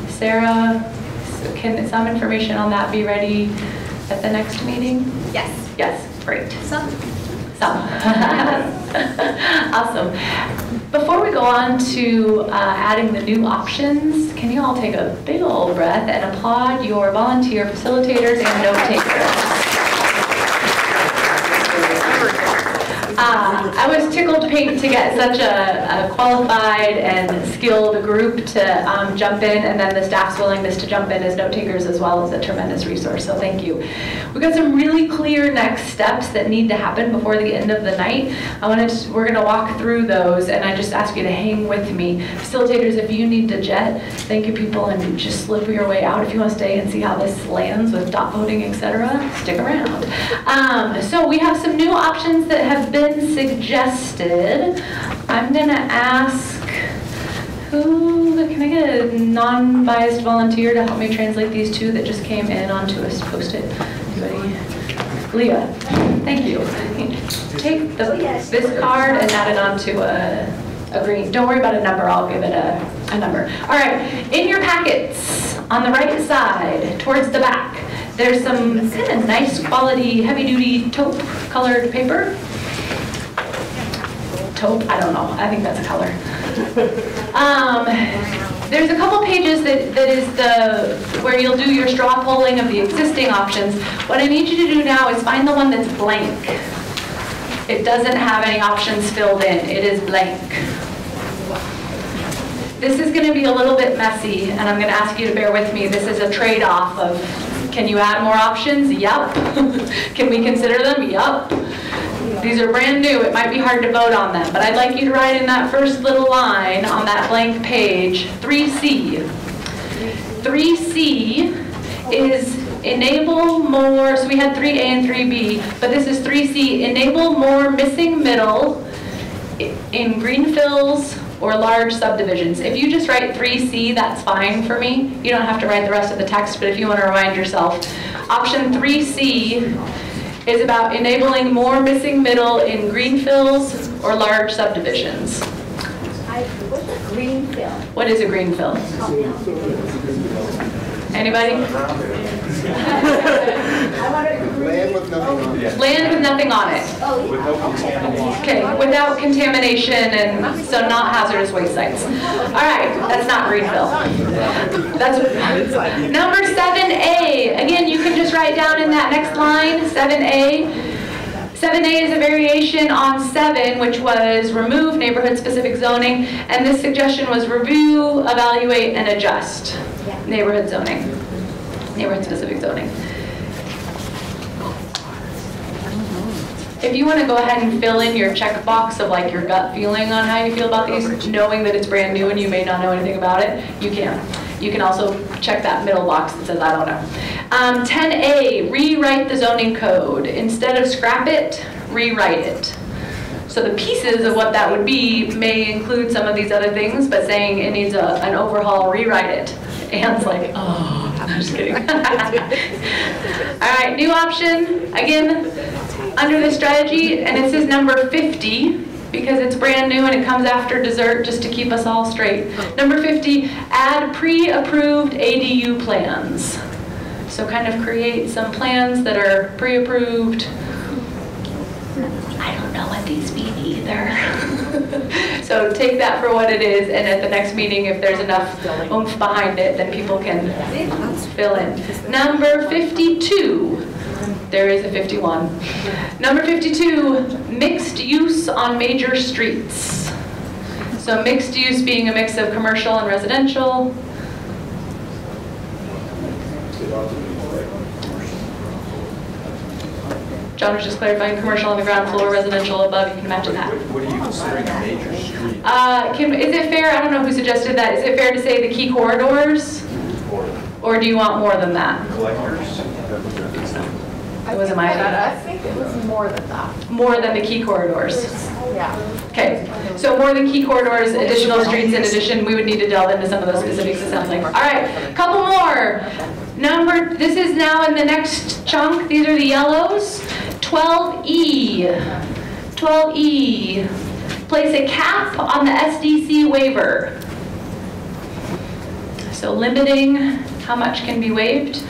Sarah, can some information on that be ready at the next meeting? Yes. Yes, great. Some. Some. [laughs] Awesome. Before we go on to uh, adding the new options, can you all take a big old breath and applaud your volunteer facilitators and note takers? Uh, I was tickled pink to get such a, a qualified and skilled group to um, jump in, and then the staff's willingness to jump in as note takers as well is a tremendous resource. So thank you. We've got some really clear next steps that need to happen before the end of the night. I wanted to, we're going to walk through those, and I just ask you to hang with me. Facilitators, if you need to jet, thank you people, and just slip your way out if you want to stay and see how this lands with dot voting, etc. Stick around. Um, so we have some new options that have been suggested. I'm going to ask who, can I get a non-biased volunteer to help me translate these two that just came in onto a post-it? Anybody? Leah, thank you. Take the, this card and add it onto a, a green. Don't worry about a number, I'll give it a, a number. All right, in your packets, on the right side, towards the back, there's some kind of nice quality, heavy-duty taupe colored paper taupe, I don't know, I think that's a color. Um, there's a couple pages that, that is the, where you'll do your straw polling of the existing options. What I need you to do now is find the one that's blank. It doesn't have any options filled in, it is blank. This is gonna be a little bit messy, and I'm gonna ask you to bear with me. This is a trade-off of, can you add more options? Yup. [laughs] Can we consider them? Yup. These are brand new, it might be hard to vote on them, but I'd like you to write in that first little line on that blank page, 3C. 3C is enable more, so we had 3A and 3B, but this is 3C, enable more missing middle in greenfields or large subdivisions. If you just write 3C, that's fine for me. You don't have to write the rest of the text, but if you want to remind yourself. Option 3C is about enabling more missing middle in greenfields or large subdivisions. What's a greenfield? What is a greenfield? Anybody? I want a green. Land with nothing on it. Land with nothing on it. Oh. Okay, without contamination and so not hazardous waste sites. All right, that's not green fill. That's number 7A. Again, you can just write down in that next line, 7A. 7A is a variation on 7, which was remove neighborhood-specific zoning, and this suggestion was review, evaluate, and adjust neighborhood zoning, neighborhood-specific zoning. If you want to go ahead and fill in your checkbox of like your gut feeling on how you feel about these, knowing that it's brand new and you may not know anything about it, you can. You can also check that middle box that says, I don't know. Um, 10A, rewrite the zoning code. Instead of scrap it, rewrite it. So the pieces of what that would be may include some of these other things, but saying it needs a, an overhaul, rewrite it. [laughs] Anne's like, oh, I'm just kidding. [laughs] All right, new option, again, under the strategy, and it says number 50, because it's brand new and it comes after dessert, just to keep us all straight. Number 50, add pre-approved ADU plans. So kind of create some plans that are pre-approved. I don't know what these mean either. [laughs] So take that for what it is, and at the next meeting, if there's enough oomph behind it, then people can fill in. Number 52, there is a 51. Number 52, mixed use on major streets. So mixed use being a mix of commercial and residential. John was just clarifying, commercial on the ground floor, residential above, you can imagine that. What are you considering a major street? Uh, can, is it fair, I don't know who suggested that, is it fair to say the key corridors? Or do you want more than that? Collectors? It wasn't my idea. I think it was more than that. More than the key corridors. Yeah. Okay, so more than key corridors, additional streets in addition, we would need to delve into some of those specifics, it sounds like. All right, couple more. Number, this is now in the next chunk, these are the yellows. 12E. 12E, place a cap on the SDC waiver. So limiting how much can be waived.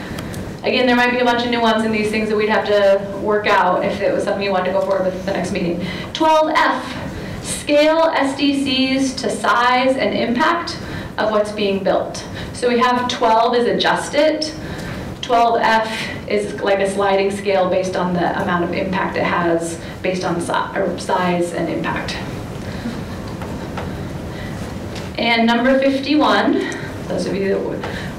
Again, there might be a bunch of nuance in these things that we'd have to work out if it was something you wanted to go forward with the next meeting. 12F, scale SDCs to size and impact of what's being built. So we have 12 is adjust it. 12F is like a sliding scale based on the amount of impact it has based on si- size and impact. And number 51, those of you that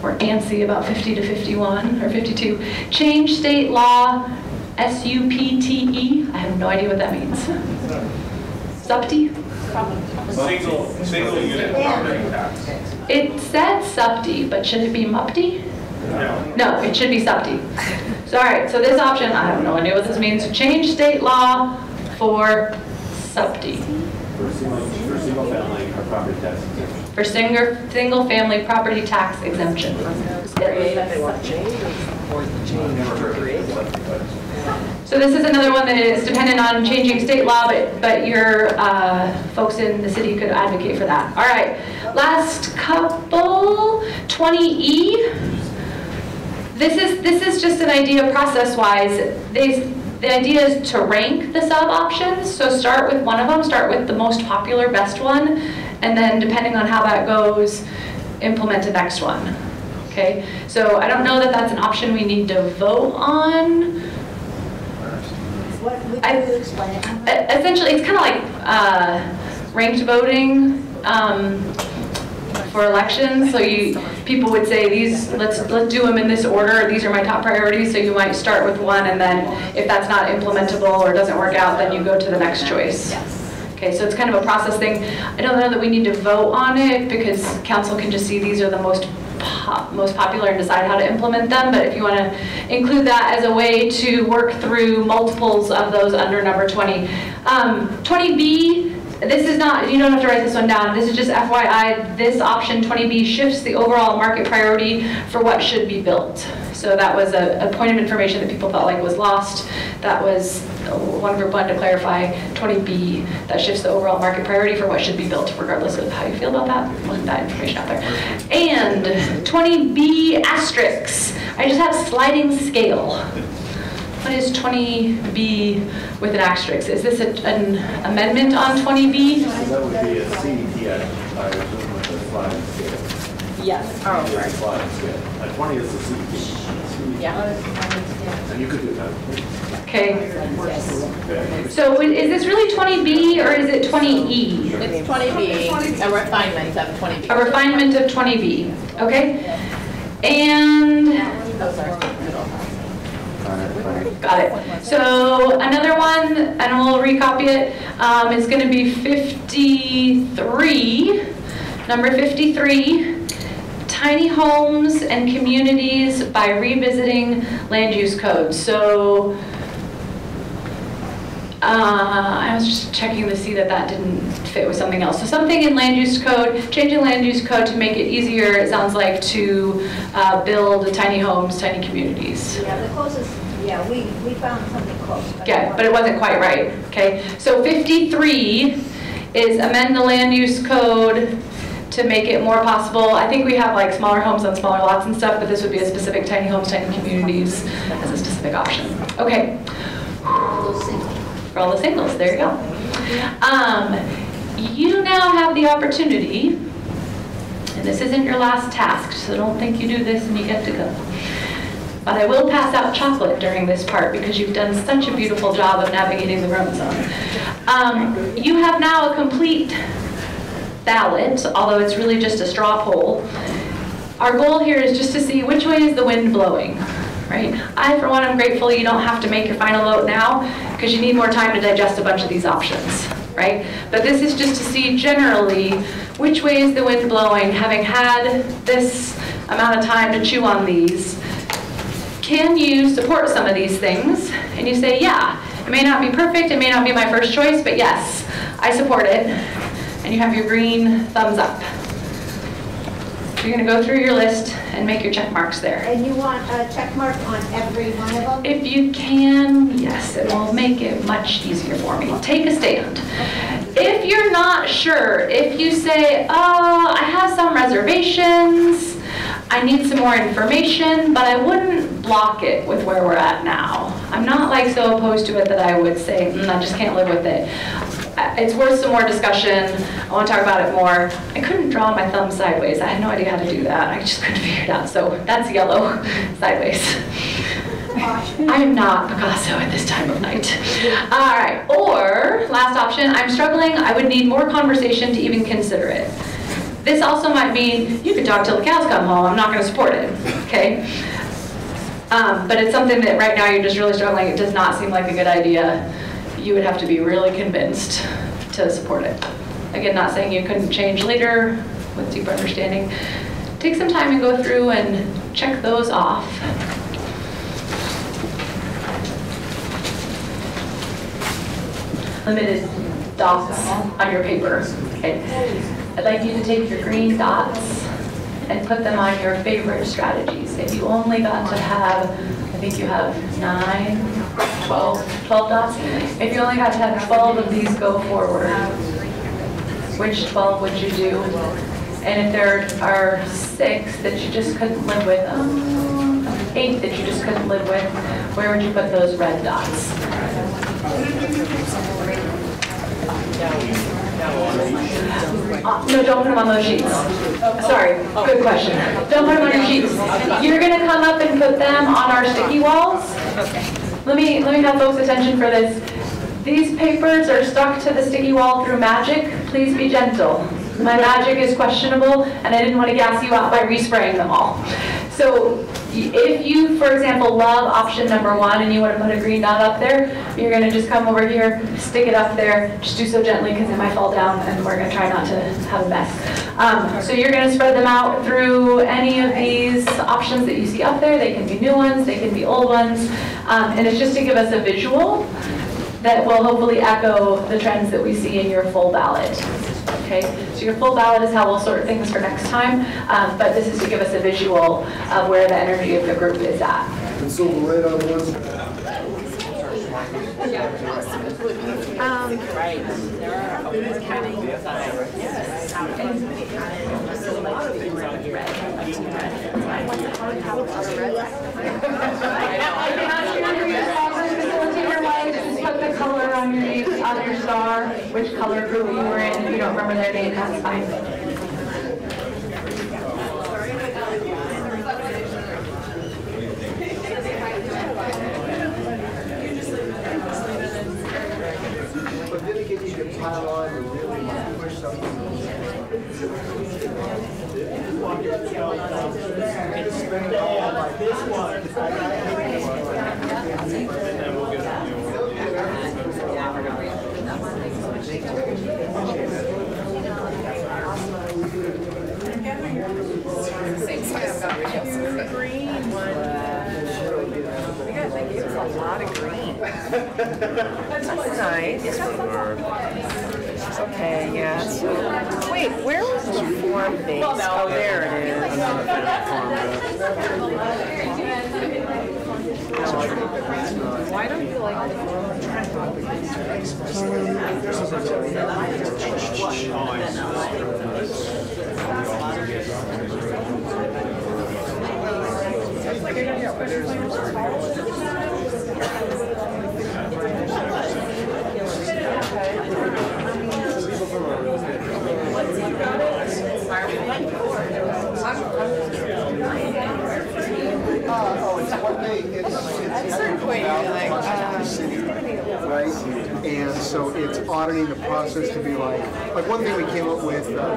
were- antsy about 50 to 51 or 52, change state law SUPTE. E. I have no idea what that means. SUPTE? Single, single unit property tax. It said SUPTE, but should it be MUPTE? No, it should be SUPTE. So, all right, so this option, I have no idea what this means. Change state law for SUPTE, For single, for single family property tax exemption. for single, single-family property tax exemption. So this is another one that is dependent on changing state law, but, but your uh, folks in the city could advocate for that. All right, last couple, 20E. This is, this is just an idea process-wise. The idea is to rank the sub-options. So start with one of them, start with the most popular, best one, and then depending on how that goes, implement the next one. Okay, so I don't know that that's an option we need to vote on. What, would I- you explain it? Essentially, it's kind of like uh, ranked voting um, for elections. So you, people would say, these, let's, let's do them in this order. These are my top priorities. So you might start with one, and then if that's not implementable or doesn't work out, then you go to the next choice. Okay, so it's kind of a process thing. I don't know that we need to vote on it because council can just see these are the most most popular and decide how to implement them. But if you want to include that as a way to work through multiples of those under number 20. Um, 20B, this is not, you don't have to write this one down. This is just FYI, this option 20B shifts the overall market priority for what should be built. So that was a, a point of information that people felt like was lost. That was one group wanted to clarify 20B, that shifts the overall market priority for what should be built regardless of how you feel about that. Wasn't that information out there? And 20B asterisks. I just have sliding scale. What is 20B with an asterisk? Is this a- an amendment on 20B? So that would be a CET, I I assume, with a sliding scale. Yes. Oh, right. Sliding scale. Uh, 20 is the CET. Yeah. And you could do that. Okay. Okay. So is this really 20B or is it E? 20E? It's 20B, a refinement of 20B. A refinement of 20B, okay? And, Those are got it. So another one, and we'll recopy it, um, is gonna be 53, number 53. Tiny homes and communities by revisiting land use codes. So, uh, I was just checking to see that that didn't fit with something else. So something in land use code, changing land use code to make it easier, it sounds like, to uh, build tiny homes, tiny communities. Yeah, the closest, yeah, we, we found something close. Yeah, but it wasn't quite right, okay? So 53 is amend the land use code to make it more possible. I think we have like smaller homes on smaller lots and stuff, but this would be a specific tiny homes, tiny communities as a specific option. Okay. For all the singles, there you go. Um, you now have the opportunity, and this isn't your last task, so don't think you do this and you get to go. But I will pass out chocolate during this part because you've done such a beautiful job of navigating the groan zone. Um, you have now a complete ballot, although it's really just a straw poll. Our goal here is just to see which way is the wind blowing, right? I, for one, am grateful you don't have to make your final vote now because you need more time to digest a bunch of these options, right? But this is just to see generally which way is the wind blowing, having had this amount of time to chew on these. Can you support some of these things? And you say, yeah, it may not be perfect, it may not be my first choice, but yes, I support it. And you have your green thumbs up. You're going to go through your list and make your check marks there. And you want a check mark on every one of them? If you can, yes, it will make it much easier for me. Take a stand. If you're not sure, if you say, oh, I have some reservations, I need some more information, but I wouldn't block it with where we're at now. I'm not like so opposed to it that I would say, mm, I just can't live with it. It's worth some more discussion. I want to talk about it more. I couldn't draw my thumb sideways. I had no idea how to do that. I just couldn't [laughs] figure it out. So that's yellow [laughs] sideways. I am not Picasso at this time of night. All right, or last option, I'm struggling. I would need more conversation to even consider it. This also might mean you could talk till the cows come home. I'm not going to support it. Okay. Um, but it's something that right now you're just really struggling. It does not seem like a good idea. You would have to be really convinced to support it. Again, not saying you couldn't change later with deeper understanding. Take some time and go through and check those off. Limited dots on your paper. Okay. I'd like you to take your green dots and put them on your favorite strategies. If you only got to have, think you have nine, 12, 12 dots. If you only got to have 12 of these go forward, which 12 would you do? And if there are six that you just couldn't live with, um, eight that you just couldn't live with, where would you put those red dots? No, don't put them on those sheets. Sorry, good question. Don't put them on your sheets. You're gonna come up and put them on our sticky walls. Let me, let me have folks' attention for this. These papers are stuck to the sticky wall through magic. Please be gentle. My magic is questionable, and I didn't want to gas you out by respraying them all. So if you, for example, love option number one and you want to put a green dot up there, you're going to just come over here, stick it up there, just do so gently because it might fall down and we're going to try not to have a mess. Um, so you're going to spread them out through any of these options that you see up there. They can be new ones, they can be old ones. Um, and it's just to give us a visual that will hopefully echo the trends that we see in your full ballot. Okay, so your full ballot is how we'll sort things for next time, um, but this is to give us a visual of where the energy of the group is at. And so the red on ones, Just put the color on your, on your star, which color group you were in. If you don't remember their name, that's fine. Pile on and really push something. Green one. We got, they gave us a lot of green. That's nice. Okay, yeah, so, wait, where was the form base? Oh, there it is. Why don't you like Uh, oh, it's one thing, it's, At a it's certain point, you're like, about the uh, city, right? And so it's auditing the process to be like, like one thing we came up with, uh,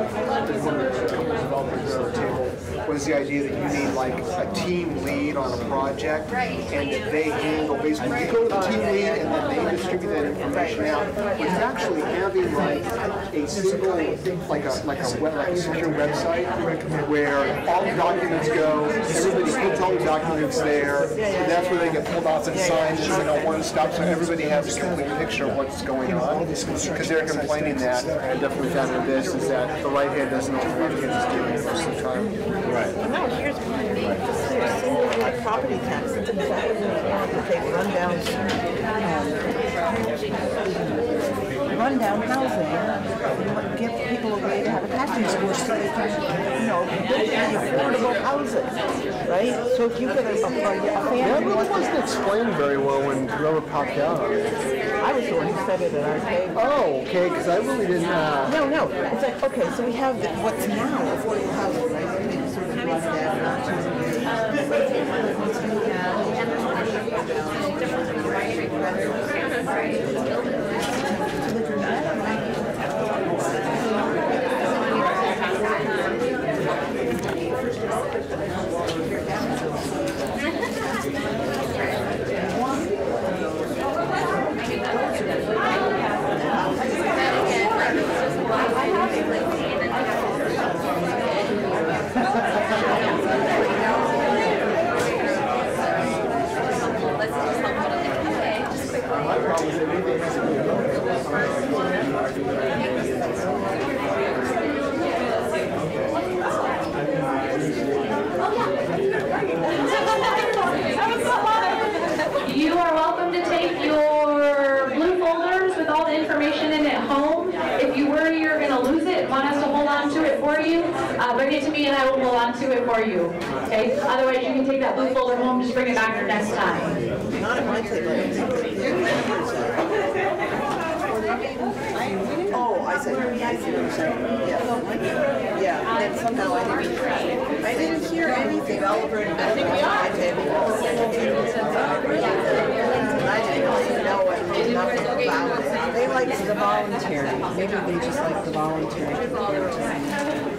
one of the couple developers at our table, was the idea that you need like a team lead on a project. And that they handle, basically, you go to the team lead and then they distribute that information out. But actually having like a single, like a, like a web, like a secure website where all the documents go, everybody puts all the documents there. and That's where they get pulled off and signed, it's like a one-stop, so everybody has a complete picture of what's going on. Because they're complaining that, I definitely found this, is that the right hand doesn't know what the left hand is doing most of the time. Right. No, here's one, just there's single like property tax, it's exactly what to take rundown, um, rundown housing, and give people a way to have a tax source so they can, you know, build affordable houses, right? So if you get a, a, a family. Yeah, it really wasn't explained very well when whoever popped out. I was the one who said it at our table. Oh, okay, because I really didn't, uh. No, no, it's like, okay, so we have the- what's now affordable housing, right? We sort of run that, You are welcome to take your blue folders with all the information in it home. If you worry you're going to lose it, want us to hold on to it for you, uh, bring it to me and I will hold on to it for you. Okay? Otherwise, you can take that blue folder home, just bring it back next time. Not at my table. Oh, I said, I see what you're saying, yeah. Yeah, um, and then somehow I didn't, I didn't hear anything. I think we are. I didn't even know what, nothing about it. They like the voluntary, maybe they just like the voluntary.